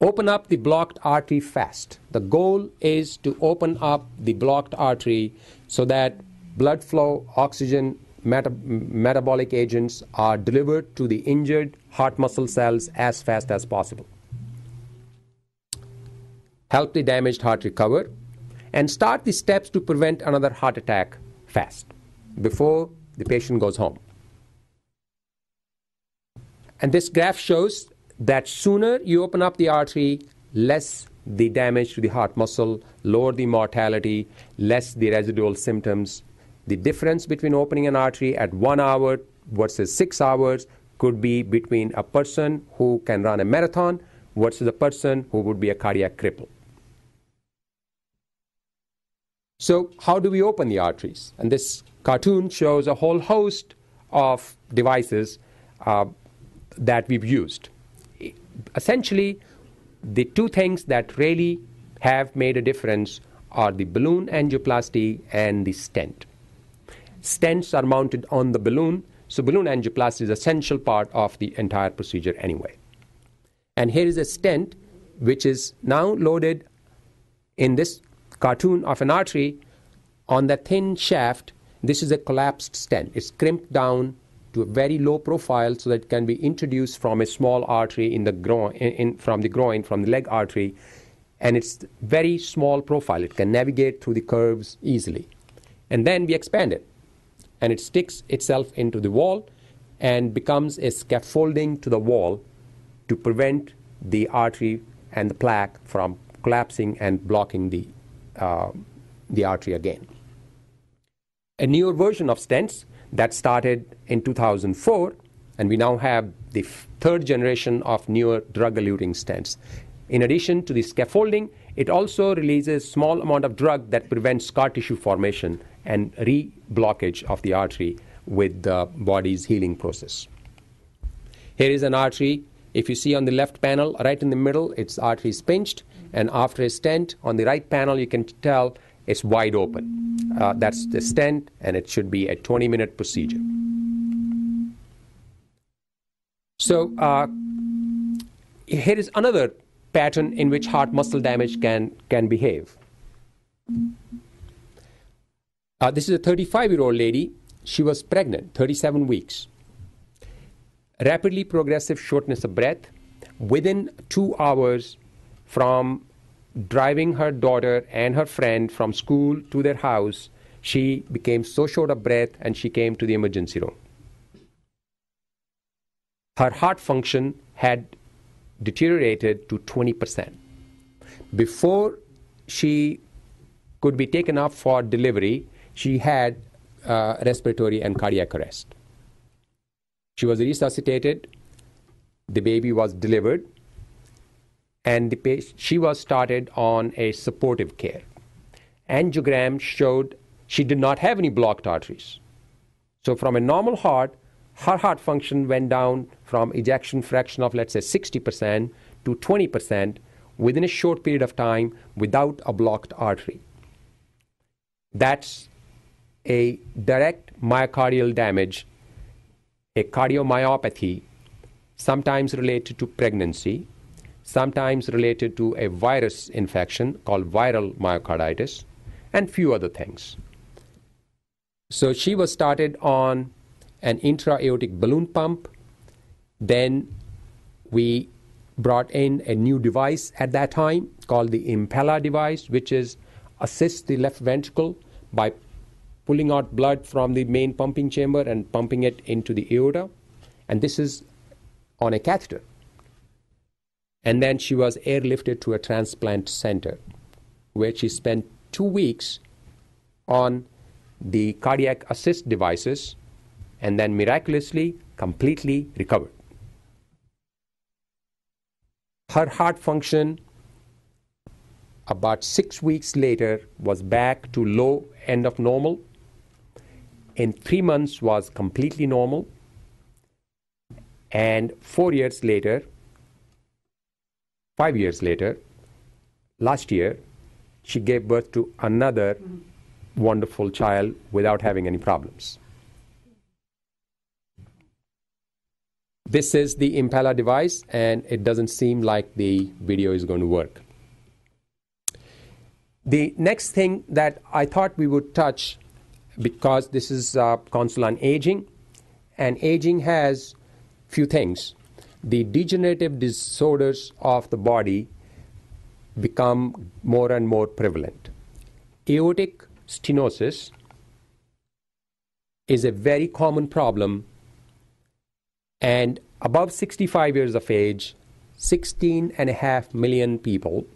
Open up the blocked artery fast. The goal is to open up the blocked artery so that blood flow, oxygen, meta- metabolic agents are delivered to the injured heart muscle cells as fast as possible. Help the damaged heart recover and start the steps to prevent another heart attack fast before the patient goes home. And this graph shows that sooner you open up the artery, less the damage to the heart muscle, lower the mortality, less the residual symptoms. The difference between opening an artery at one hour versus six hours could be between a person who can run a marathon versus a person who would be a cardiac cripple. So, how do we open the arteries? And this cartoon shows a whole host of devices uh, that we've used. Essentially, the two things that really have made a difference are the balloon angioplasty and the stent. Stents are mounted on the balloon, so balloon angioplasty is an essential part of the entire procedure anyway. And here is a stent which is now loaded in this cartoon of an artery on the thin shaft. This is a collapsed stent. It's crimped down to a very low profile so that it can be introduced from a small artery in the groin, in, from the groin, from the leg artery, and it's very small profile. It can navigate through the curves easily. And then we expand it, and it sticks itself into the wall and becomes a scaffolding to the wall to prevent the artery and the plaque from collapsing and blocking the, uh, the artery again. A newer version of stents that started in 2004, and we now have the third generation of newer drug-eluting stents. In addition to the scaffolding, it also releases small amount of drug that prevents scar tissue formation and re-blockage of the artery with the body's healing process. Here is an artery If you see on the left panel, right in the middle, its artery is pinched, and after a stent, on the right panel, you can tell it's wide open. Uh, that's the stent, and it should be a 20 minute procedure. So, uh, here is another pattern in which heart muscle damage can, can behave. Uh, this is a 35 year old lady. She was pregnant, 37 weeks. Rapidly progressive shortness of breath. Within two hours from driving her daughter and her friend from school to their house, she became so short of breath and she came to the emergency room. Her heart function had deteriorated to 20%. Before she could be taken up for delivery, she had uh, respiratory and cardiac arrest. She was resuscitated, the baby was delivered, and the pa- she was started on a supportive care. Angiogram showed she did not have any blocked arteries. So, from a normal heart, her heart function went down from ejection fraction of, let's say, 60% to 20% within a short period of time without a blocked artery. That's a direct myocardial damage, a cardiomyopathy, sometimes related to pregnancy, sometimes related to a virus infection called viral myocarditis, and few other things. So she was started on an intra-aortic balloon pump. Then we brought in a new device at that time called the Impella device, which is assists the left ventricle by pulling out blood from the main pumping chamber and pumping it into the aorta. And this is on a catheter. And then she was airlifted to a transplant center where she spent two weeks on the cardiac assist devices and then miraculously completely recovered. Her heart function about six weeks later was back to low end of normal in three months was completely normal and four years later five years later last year she gave birth to another wonderful child without having any problems this is the impella device and it doesn't seem like the video is going to work the next thing that I thought we would touch, because this is uh, on aging, and aging has few things. The degenerative disorders of the body become more and more prevalent. Aortic stenosis is a very common problem, and above 65 years of age, 16 and a half million people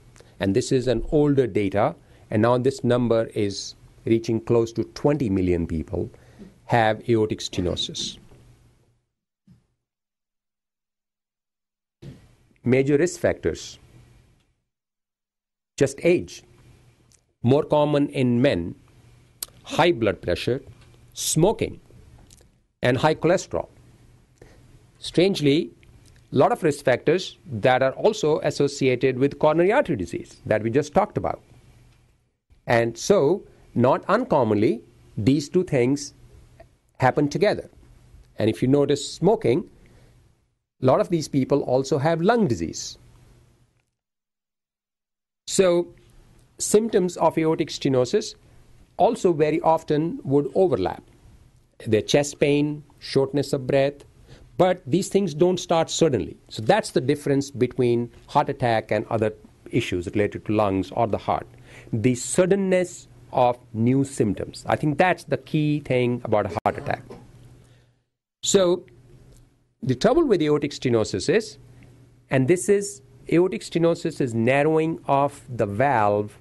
and this is an older data and now this number is reaching close to 20 million people have aortic stenosis major risk factors just age more common in men high blood pressure smoking and high cholesterol strangely a lot of risk factors that are also associated with coronary artery disease that we just talked about. And so, not uncommonly, these two things happen together. And if you notice smoking, a lot of these people also have lung disease. So, symptoms of aortic stenosis also very often would overlap. Their chest pain, shortness of breath, but these things don't start suddenly. So that's the difference between heart attack and other issues related to lungs or the heart. The suddenness of new symptoms. I think that's the key thing about a heart attack. So the trouble with aortic stenosis is, and this is aortic stenosis is narrowing of the valve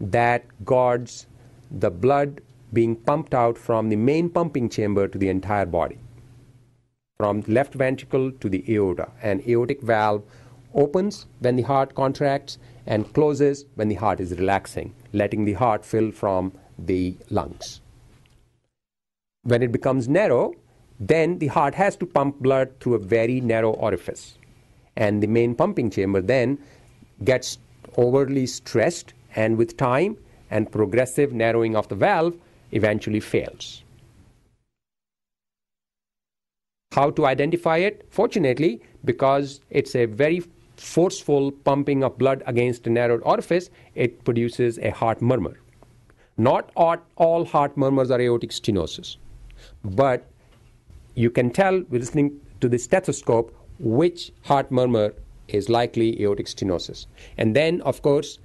that guards the blood being pumped out from the main pumping chamber to the entire body from left ventricle to the aorta. An aortic valve opens when the heart contracts and closes when the heart is relaxing, letting the heart fill from the lungs. When it becomes narrow, then the heart has to pump blood through a very narrow orifice. and the main pumping chamber then gets overly stressed, and with time and progressive narrowing of the valve, eventually fails. How to identify it? Fortunately, because it's a very forceful pumping of blood against a narrowed orifice, it produces a heart murmur. Not all heart murmurs are aortic stenosis, but you can tell with listening to the stethoscope which heart murmur is likely aortic stenosis. And then, of course,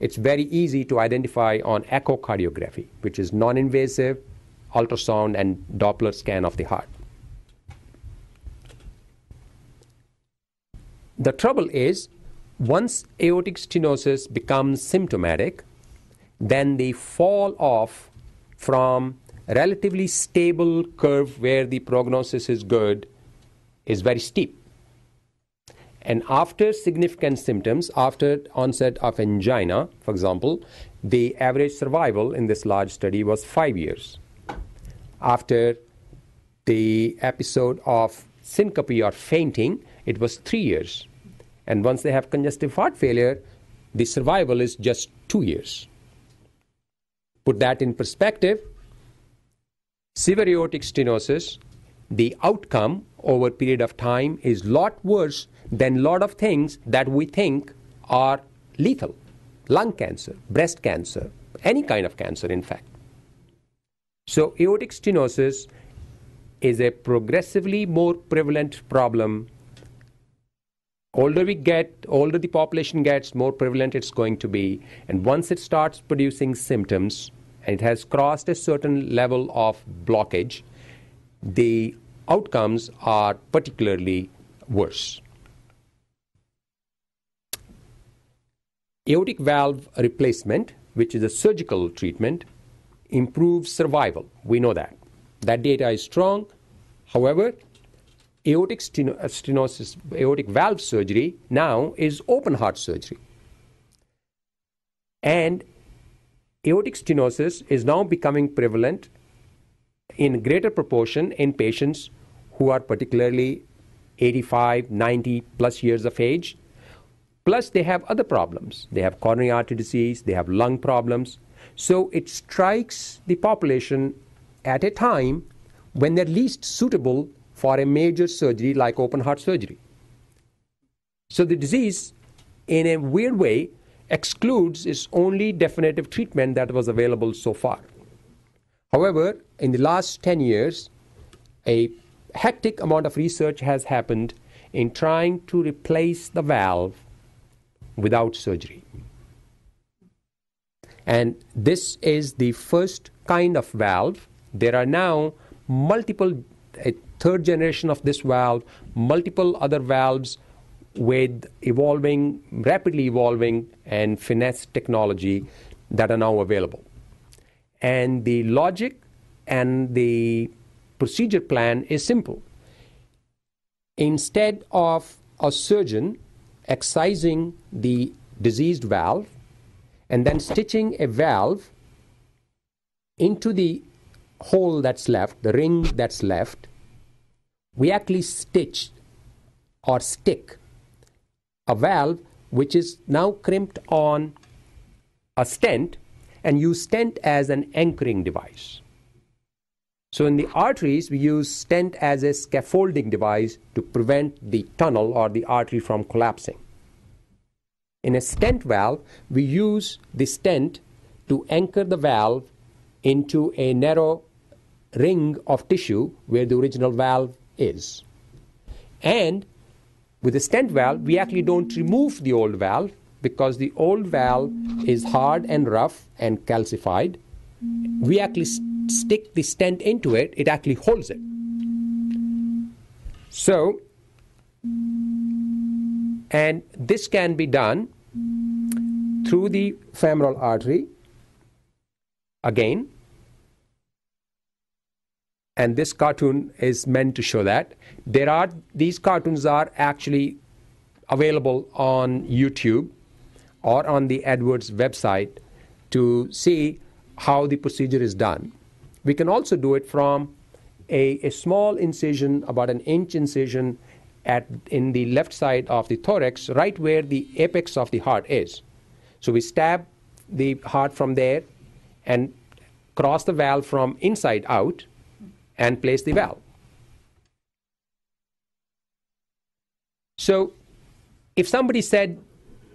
it's very easy to identify on echocardiography, which is non invasive ultrasound and Doppler scan of the heart. The trouble is, once aortic stenosis becomes symptomatic, then they fall off from relatively stable curve where the prognosis is good is very steep. And after significant symptoms, after onset of angina, for example, the average survival in this large study was five years. After the episode of syncope or fainting, it was three years. And once they have congestive heart failure, the survival is just two years. Put that in perspective severe aortic stenosis, the outcome over a period of time is a lot worse than a lot of things that we think are lethal lung cancer, breast cancer, any kind of cancer, in fact. So, aortic stenosis is a progressively more prevalent problem. Older we get, older the population gets, more prevalent it's going to be. And once it starts producing symptoms it has crossed a certain level of blockage, the outcomes are particularly worse. Aortic valve replacement, which is a surgical treatment, improves survival. We know that. That data is strong. However, aortic uh, stenosis, aortic valve surgery now is open heart surgery. And aortic stenosis is now becoming prevalent in greater proportion in patients who are particularly 85, 90 plus years of age. Plus, they have other problems. They have coronary artery disease, they have lung problems. So, it strikes the population at a time when they're least suitable for a major surgery like open heart surgery. So, the disease, in a weird way, excludes its only definitive treatment that was available so far. However, in the last 10 years, a hectic amount of research has happened in trying to replace the valve without surgery. And this is the first kind of valve. There are now multiple, a third generation of this valve, multiple other valves with evolving, rapidly evolving, and finesse technology that are now available. And the logic and the procedure plan is simple. Instead of a surgeon excising the diseased valve and then stitching a valve into the hole that's left, the ring that's left, we actually stitch or stick a valve which is now crimped on a stent and use stent as an anchoring device. So in the arteries, we use stent as a scaffolding device to prevent the tunnel or the artery from collapsing. In a stent valve, we use the stent to anchor the valve into a narrow ring of tissue where the original valve is. And with the stent valve, we actually don't remove the old valve because the old valve is hard and rough and calcified. We actually st- stick the stent into it, it actually holds it. So, and this can be done through the femoral artery again. And this cartoon is meant to show that there are these cartoons are actually available on YouTube or on the Edwards website to see how the procedure is done. We can also do it from a, a small incision, about an inch incision, at in the left side of the thorax, right where the apex of the heart is. So we stab the heart from there and cross the valve from inside out and place the valve. So if somebody said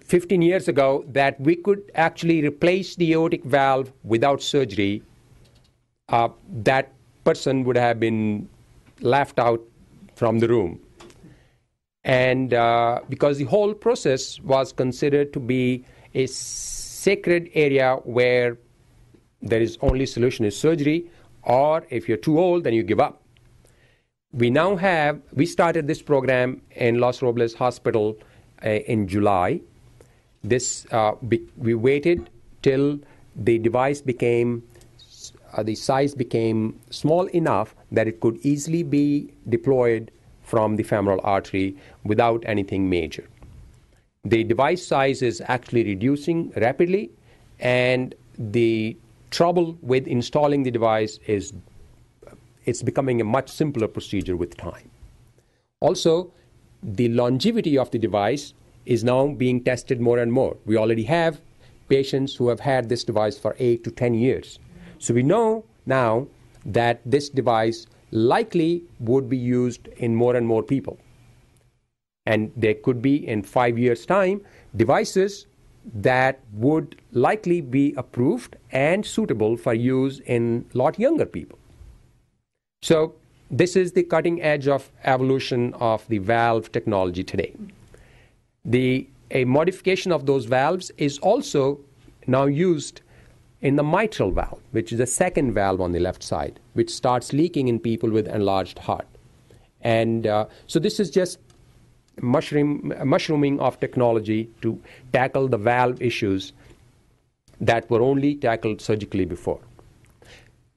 15 years ago that we could actually replace the aortic valve without surgery, uh, that person would have been laughed out from the room. And uh, because the whole process was considered to be a sacred area where there is only solution is surgery, or if you're too old, then you give up. We now have, we started this program in Los Robles Hospital uh, in July. This, uh, be, we waited till the device became, uh, the size became small enough that it could easily be deployed from the femoral artery without anything major. The device size is actually reducing rapidly, and the trouble with installing the device is it's becoming a much simpler procedure with time. Also, the longevity of the device is now being tested more and more. We already have patients who have had this device for 8 to 10 years. So we know now that this device likely would be used in more and more people. And there could be, in five years' time, devices that would likely be approved and suitable for use in a lot younger people. So, this is the cutting edge of evolution of the valve technology today. The, a modification of those valves is also now used in the mitral valve, which is the second valve on the left side, which starts leaking in people with enlarged heart. And uh, so, this is just mushroom, mushrooming of technology to tackle the valve issues that were only tackled surgically before.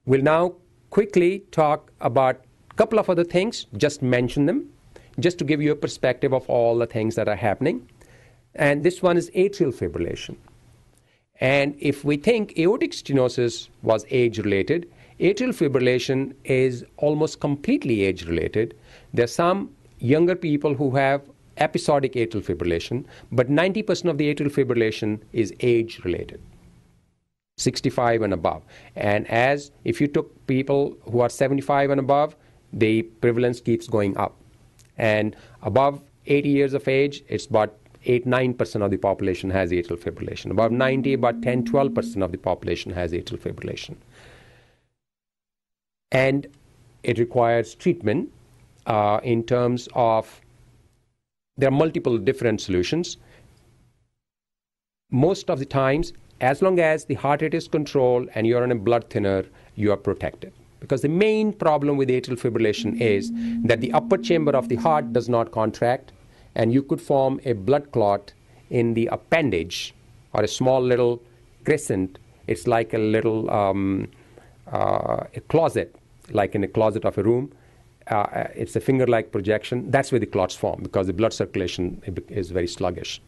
We'll now quickly talk about a couple of other things, just mention them, just to give you a perspective of all the things that are happening. And this one is atrial fibrillation. And if we think aortic stenosis was age related, atrial fibrillation is almost completely age related. There are some younger people who have episodic atrial fibrillation, but 90% of the atrial fibrillation is age related. 65 and above. And as if you took people who are 75 and above, the prevalence keeps going up. And above 80 years of age, it's about 8 9% of the population has atrial fibrillation. Above 90, about 10 12% of the population has atrial fibrillation. And it requires treatment uh, in terms of there are multiple different solutions. Most of the times, as long as the heart rate is controlled and you're on a blood thinner, you are protected. Because the main problem with atrial fibrillation is that the upper chamber of the heart does not contract, and you could form a blood clot in the appendage or a small little crescent. It's like a little um, uh, a closet, like in a closet of a room uh, it's a finger like projection. That's where the clots form because the blood circulation is very sluggish.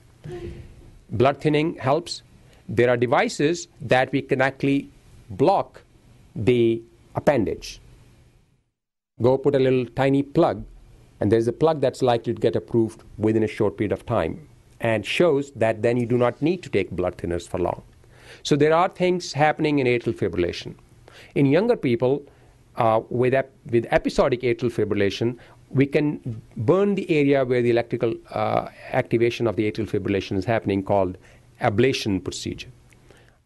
Blood thinning helps. There are devices that we can actually block the appendage. Go put a little tiny plug, and there's a plug that's likely to get approved within a short period of time and shows that then you do not need to take blood thinners for long. So there are things happening in atrial fibrillation. In younger people, uh, with, ep- with episodic atrial fibrillation, we can burn the area where the electrical uh, activation of the atrial fibrillation is happening, called ablation procedure.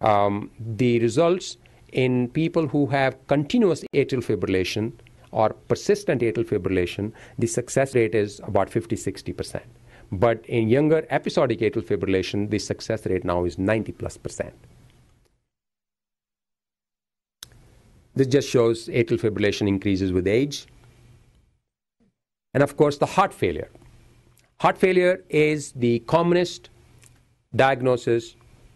Um, the results in people who have continuous atrial fibrillation or persistent atrial fibrillation, the success rate is about 50 60%. But in younger episodic atrial fibrillation, the success rate now is 90 plus percent. This just shows atrial fibrillation increases with age. And of course, the heart failure. Heart failure is the commonest diagnosis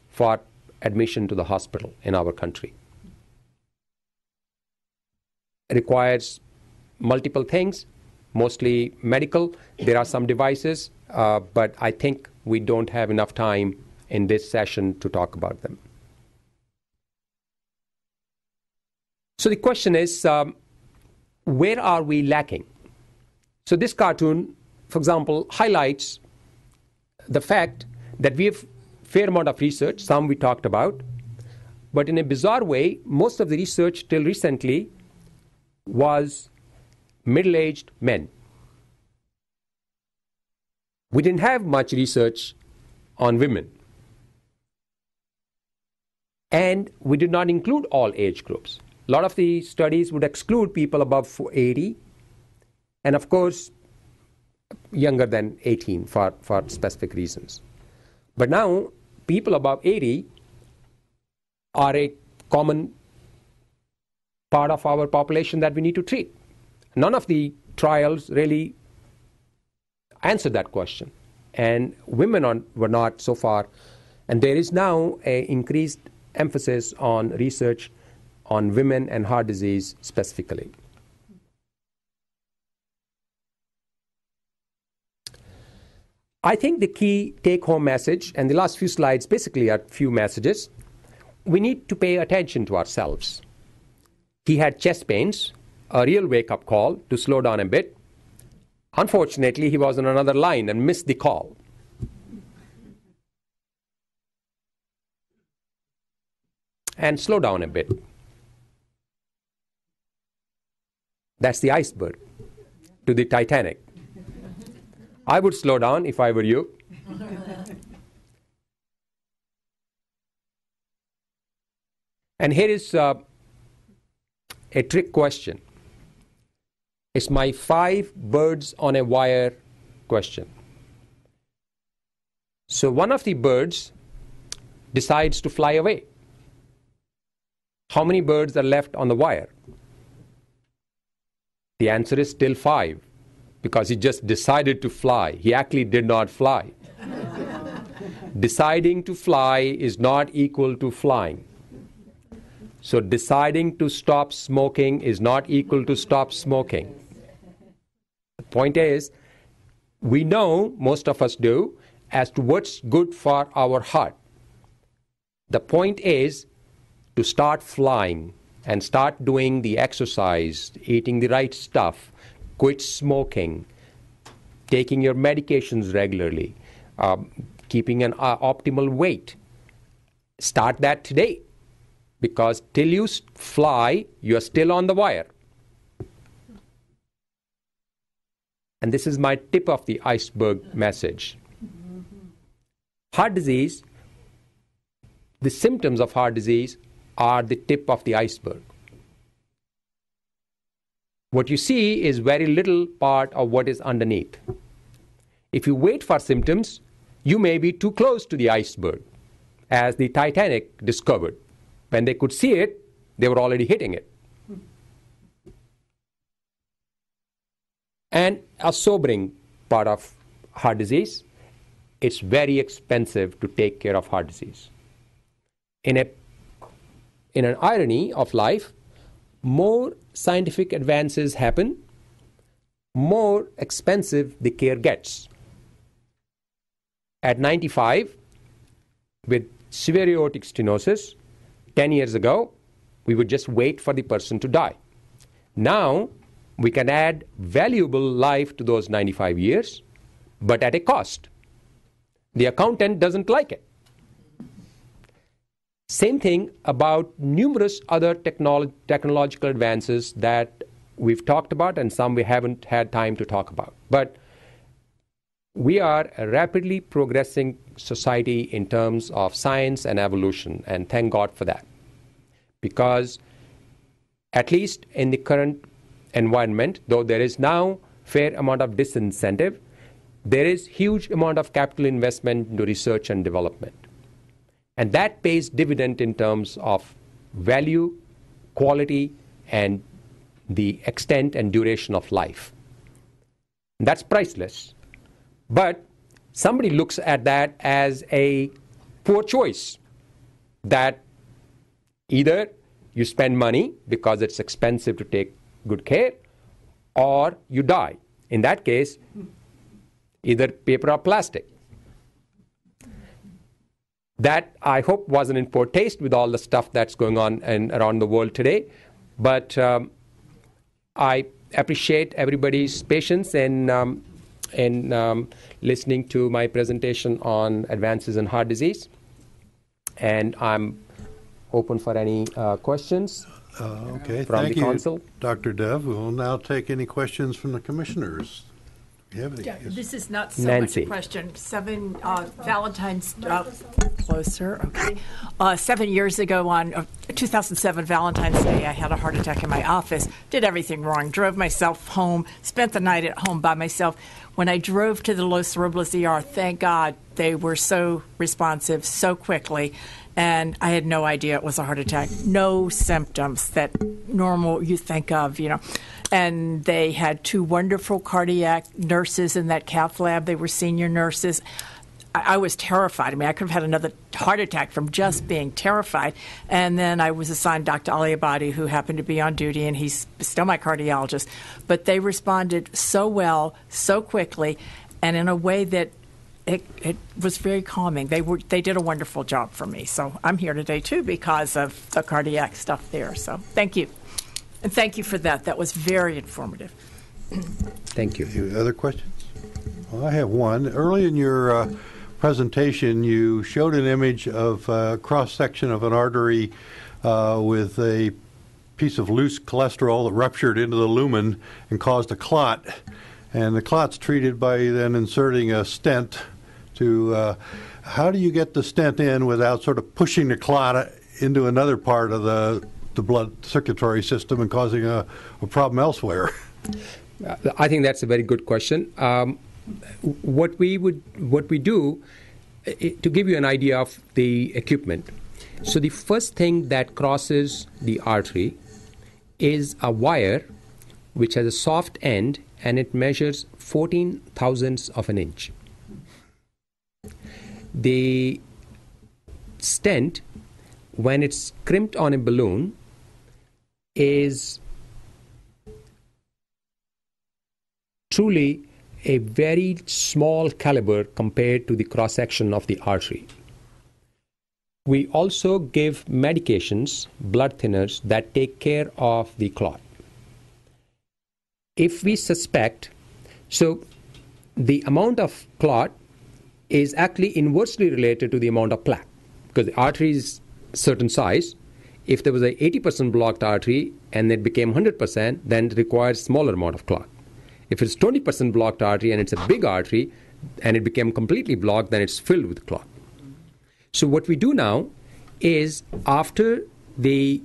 for admission to the hospital in our country. It requires multiple things, mostly medical. There are some devices, uh, but I think we don't have enough time in this session to talk about them. So the question is um, where are we lacking? So this cartoon for example, highlights the fact that we have fair amount of research, some we talked about, but in a bizarre way, most of the research till recently was middle aged men. We didn't have much research on women. And we did not include all age groups. A lot of the studies would exclude people above 80, and of course, younger than 18 for, for specific reasons. But now, people above 80 are a common part of our population that we need to treat. None of the trials really answered that question. And women are, were not so far. And there is now an increased emphasis on research on women and heart disease specifically. I think the key take home message, and the last few slides basically are few messages. We need to pay attention to ourselves. He had chest pains, a real wake up call to slow down a bit. Unfortunately, he was on another line and missed the call. And slow down a bit. That's the iceberg to the Titanic. I would slow down if I were you. and here is uh, a trick question. It's my five birds on a wire question. So one of the birds decides to fly away. How many birds are left on the wire? The answer is still five because he just decided to fly. He actually did not fly. Deciding to fly is not equal to flying. So, deciding to stop smoking is not equal to stop smoking. The point is, we know, most of us do, as to what's good for our heart. The point is to start flying and start doing the exercise, eating the right stuff, quit smoking, taking your medications regularly, um, keeping an uh, optimal weight. Start that today because till you fly, you're still on the wire. And this is my tip of the iceberg message. Heart disease, the symptoms of heart disease are the tip of the iceberg what you see is very little part of what is underneath. If you wait for symptoms, you may be too close to the iceberg, as the Titanic discovered. When they could see it, they were already hitting it. And a sobering part of heart disease, it's very expensive to take care of heart disease. In, a, in an irony of life, more scientific advances happen, more expensive the care gets. At 95, with severe aortic stenosis, 10 years ago, we would just wait for the person to die. Now, we can add valuable life to those 95 years, but at a cost. The accountant doesn't like it. Same thing about numerous other technolo- technological advances that we've talked about and some we haven't had time to talk about. But we are a rapidly progressing society in terms of science and evolution, and thank God for that. Because, at least in the current environment, though there is now fair amount of disincentive, there is huge amount of capital investment into research and development. And that pays dividend in terms of value, quality, and the extent and duration of life. That's priceless. But somebody looks at that as a poor choice that either you spend money because it's expensive to take good care or you die. In that case, either paper or plastic. That I hope wasn't in poor taste with all the stuff that's going on and around the world today. But um, I appreciate everybody's patience in um, in um, listening to my presentation on advances in heart disease. And I'm open for any uh, questions. Uh, okay, from thank the you, council. Dr. Dev. We'll now take any questions from the commissioners. Do you have any? Yeah, Yes. This is not so Nancy. much a question. Seven uh, Valentine's uh, closer. Okay, uh, seven years ago on uh, 2007 Valentine's Day, I had a heart attack in my office. Did everything wrong. Drove myself home. Spent the night at home by myself. When I drove to the Los Robles ER, thank God they were so responsive so quickly. And I had no idea it was a heart attack. No symptoms that normal you think of, you know. And they had two wonderful cardiac nurses in that cath lab. They were senior nurses. I, was terrified. I mean, I could have had another heart attack from just being terrified. And then I was assigned Dr. Ali Abadi, who happened to be on duty, and he's still my cardiologist. But they responded so well, so quickly, and in a way that it, it was very calming. They were they did a wonderful job for me. So I'm here today too because of the cardiac stuff there. So thank you, and thank you for that. That was very informative. Thank you. Any other questions? Well, I have one. Early in your uh, presentation, you showed an image of a cross section of an artery uh, with a piece of loose cholesterol that ruptured into the lumen and caused a clot. And the clot's treated by then inserting a stent to. Uh, how do you get the stent in without sort of pushing the clot into another part of the the blood circulatory system and causing a, a problem elsewhere? I think that's a very good question. Um, what we would, what we do, to give you an idea of the equipment. So the first thing that crosses the artery is a wire, which has a soft end, and it measures 14 thousandths of an inch. The stent, when it's crimped on a balloon, is truly a very small caliber compared to the cross section of the artery. We also give medications, blood thinners, that take care of the clot. If we suspect, so the amount of clot is actually inversely related to the amount of plaque because the artery is certain size. If there was a 80% blocked artery and it became 100%, then it requires smaller amount of clot. If it's 20% blocked artery and it's a big artery and it became completely blocked, then it's filled with clot. So what we do now is after the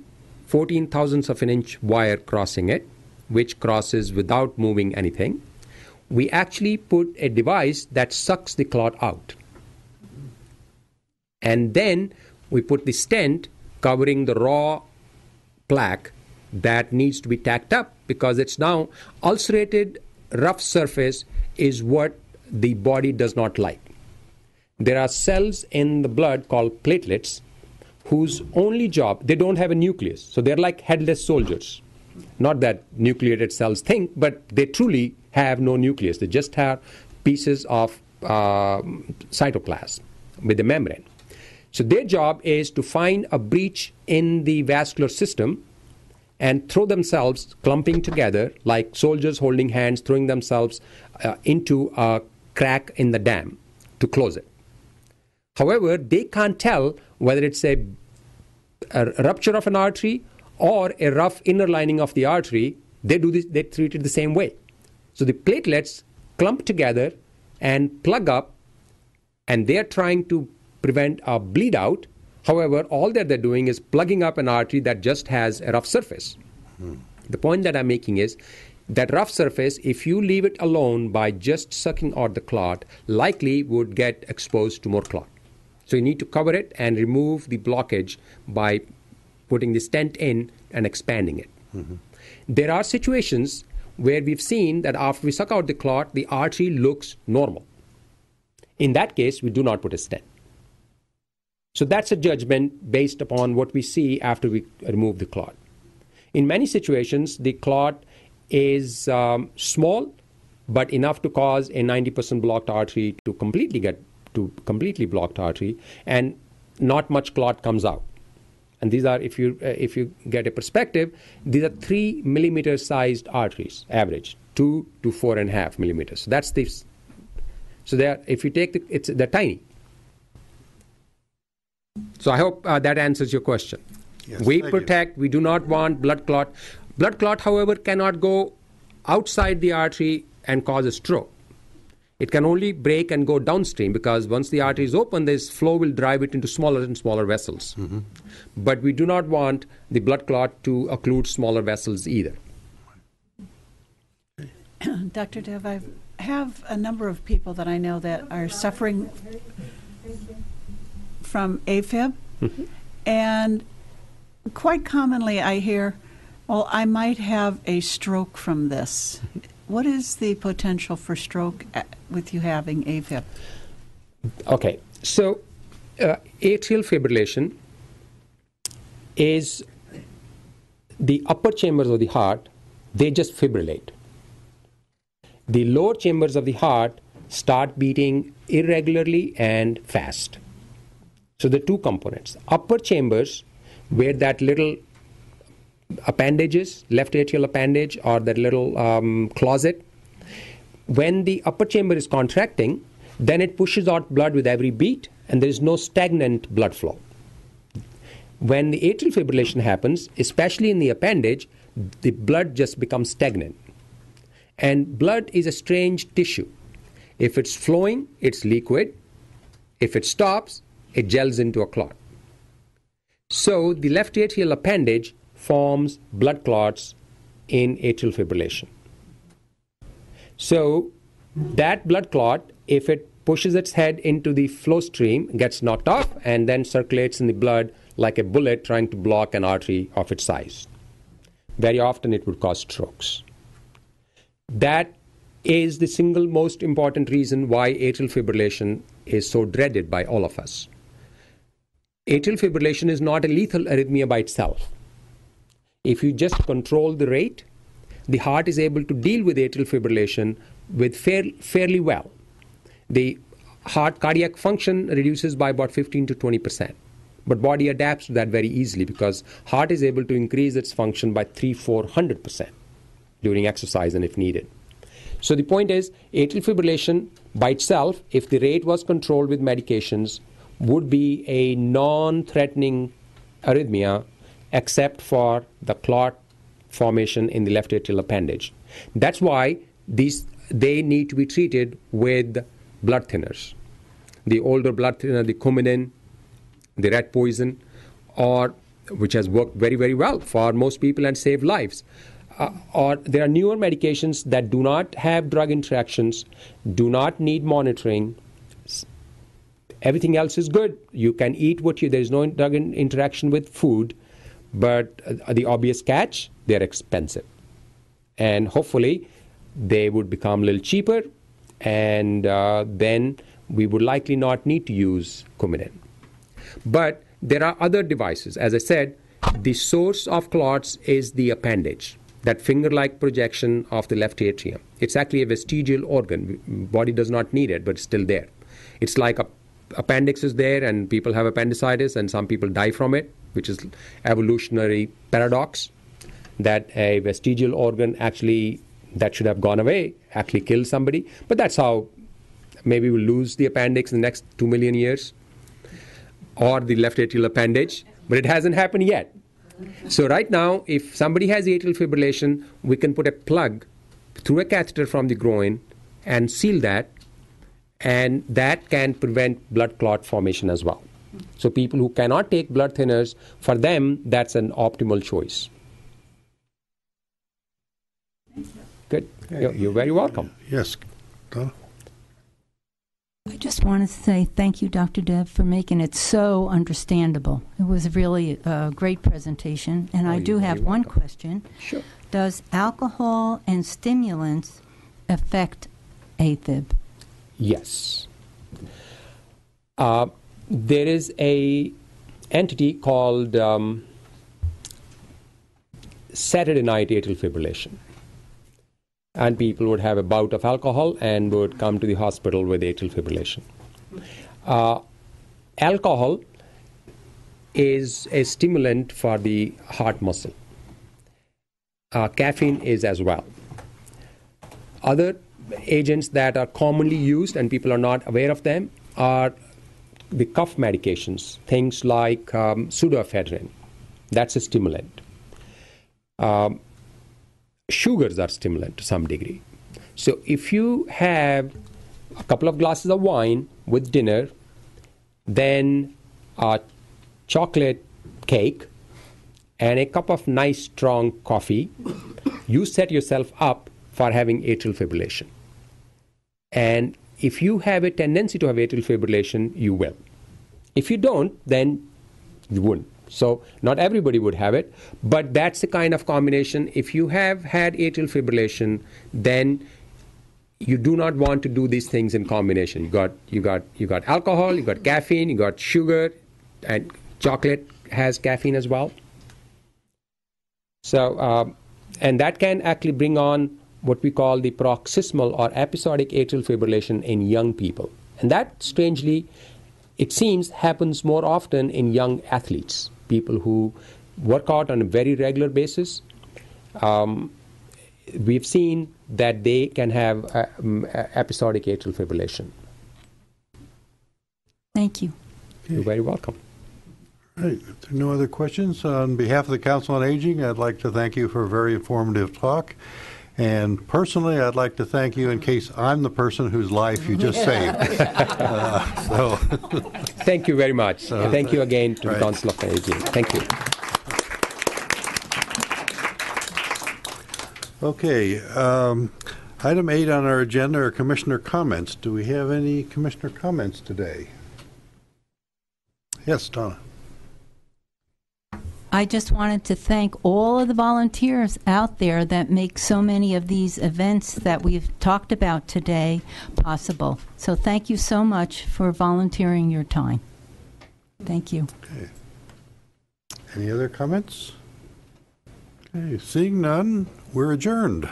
14 thousandths of an inch wire crossing it, which crosses without moving anything, we actually put a device that sucks the clot out. And then we put the stent covering the raw plaque that needs to be tacked up because it's now ulcerated rough surface is what the body does not like. There are cells in the blood called platelets whose only job, they don't have a nucleus. So they're like headless soldiers. Not that nucleated cells think, but they truly have no nucleus. They just have pieces of uh, cytoplasm with the membrane. So their job is to find a breach in the vascular system and throw themselves clumping together like soldiers holding hands, throwing themselves uh, into a crack in the dam to close it. However, they can't tell whether it's a, a rupture of an artery or a rough inner lining of the artery. They do this, they treat it the same way. So the platelets clump together and plug up, and they're trying to prevent a bleed out. However, all that they're doing is plugging up an artery that just has a rough surface. Hmm. The point that I'm making is that rough surface, if you leave it alone by just sucking out the clot, likely would get exposed to more clot. So you need to cover it and remove the blockage by putting the stent in and expanding it. Mm-hmm. There are situations where we've seen that after we suck out the clot, the artery looks normal. In that case, we do not put a stent. So that's a judgment based upon what we see after we remove the clot. In many situations, the clot is um, small, but enough to cause a 90% blocked artery to completely get to completely blocked artery, and not much clot comes out. And these are, if you uh, if you get a perspective, these are three millimeter sized arteries, average two to four and a half millimeters. So that's this So they are, if you take the, it's they're tiny. So I hope uh, that answers your question. Yes, we thank you. protect. We do not want blood clot. Blood clot, however, cannot go outside the artery and cause a stroke. It can only break and go downstream because once the artery is open, this flow will drive it into smaller and smaller vessels. Mm-hmm. But we do not want the blood clot to occlude smaller vessels either. Dr. Dev, I have a number of people that I know that are suffering from AFib, mm-hmm. and quite commonly I hear, well, I might have a stroke from this. What is the potential for stroke uh, with you having AFib? Okay, so uh, atrial fibrillation is the upper chambers of the heart, they just fibrillate. The lower chambers of the heart start beating irregularly and fast. So the two components. Upper chambers, where that little appendage is, left atrial appendage, or that little um, closet, when the upper chamber is contracting, then it pushes out blood with every beat, and there is no stagnant blood flow. When the atrial fibrillation happens, especially in the appendage, the blood just becomes stagnant. And blood is a strange tissue. If it's flowing, it's liquid. If it stops, it gels into a clot. So the left atrial appendage forms blood clots in atrial fibrillation. So that blood clot, if it pushes its head into the flow stream, gets knocked off, and then circulates in the blood like a bullet trying to block an artery of its size. Very often it would cause strokes. That is the single most important reason why atrial fibrillation is so dreaded by all of us. Atrial fibrillation is not a lethal arrhythmia by itself. If you just control the rate, the heart is able to deal with atrial fibrillation with fair, fairly well. The heart cardiac function reduces by about 15 to 20 percent but body adapts to that very easily because heart is able to increase its function by 3 400 percent during exercise and if needed so the point is atrial fibrillation by itself if the rate was controlled with medications would be a non-threatening arrhythmia except for the clot formation in the left atrial appendage that's why these they need to be treated with blood thinners the older blood thinner the coumadin the rat poison, or which has worked very, very well for most people and saved lives. Uh, or there are newer medications that do not have drug interactions, do not need monitoring. Everything else is good. You can eat what you, there is no drug in- interaction with food, but the obvious catch, they're expensive. And hopefully, they would become a little cheaper, and uh, then we would likely not need to use Coumadin. But there are other devices. As I said, the source of clots is the appendage, that finger like projection of the left atrium. It's actually a vestigial organ. Body does not need it, but it's still there. It's like a appendix is there and people have appendicitis and some people die from it, which is evolutionary paradox that a vestigial organ actually that should have gone away actually kills somebody. But that's how maybe we'll lose the appendix in the next two million years or the left atrial appendage, but it hasn't happened yet. So, right now, if somebody has atrial fibrillation, we can put a plug through a catheter from the groin and seal that, and that can prevent blood clot formation as well. So, people who cannot take blood thinners, for them, that's an optimal choice. Good. You're, you're very welcome. Yes. Donna? I just want to say thank you, Dr. Dev, for making it so understandable. It was really a great presentation. And Oh, I do have one welcome. question. Sure. Does alcohol and stimulants affect AFib? Yes. Uh, there is a entity called um, Saturday night atrial fibrillation. And people would have a bout of alcohol and would come to the hospital with atrial fibrillation. Uh, alcohol is a stimulant for the heart muscle. Uh, caffeine is as well. Other agents that are commonly used and people are not aware of them are the cough medications, things like um, pseudoephedrine. That's a stimulant. Um, sugars are stimulant to some degree. So if you have a couple of glasses of wine with dinner, then a chocolate cake, and a cup of nice strong coffee, you set yourself up for having atrial fibrillation. And if you have a tendency to have atrial fibrillation, you will. If you don't, then you wouldn't. So, not everybody would have it, but that's the kind of combination. If you have had atrial fibrillation, then you do not want to do these things in combination. You got you got you got alcohol, you got caffeine, you got sugar, and chocolate has caffeine as well. So, um, and that can actually bring on what we call the paroxysmal or episodic atrial fibrillation in young people, and that strangely, it seems, happens more often in young athletes, people who work out on a very regular basis. Um, we've seen that they can have uh, um, uh, episodic atrial fibrillation. Thank you. You're very welcome. Right. If there are no other questions, on behalf of the Council on Aging, I'd like to thank you for a very informative talk. And personally, I'd like to thank you in case I'm the person whose life you just saved. Uh, so, Thank you very much. So, And thank you again to right. the Council of Aging. Thank you. okay. Um, item eight on our agenda are commissioner comments. Do we have any commissioner comments today? Yes, Donna. I just wanted to thank all of the volunteers out there that make so many of these events that we've talked about today possible. So thank you so much for volunteering your time. Thank you. Okay. Any other comments? Okay, seeing none, we're adjourned.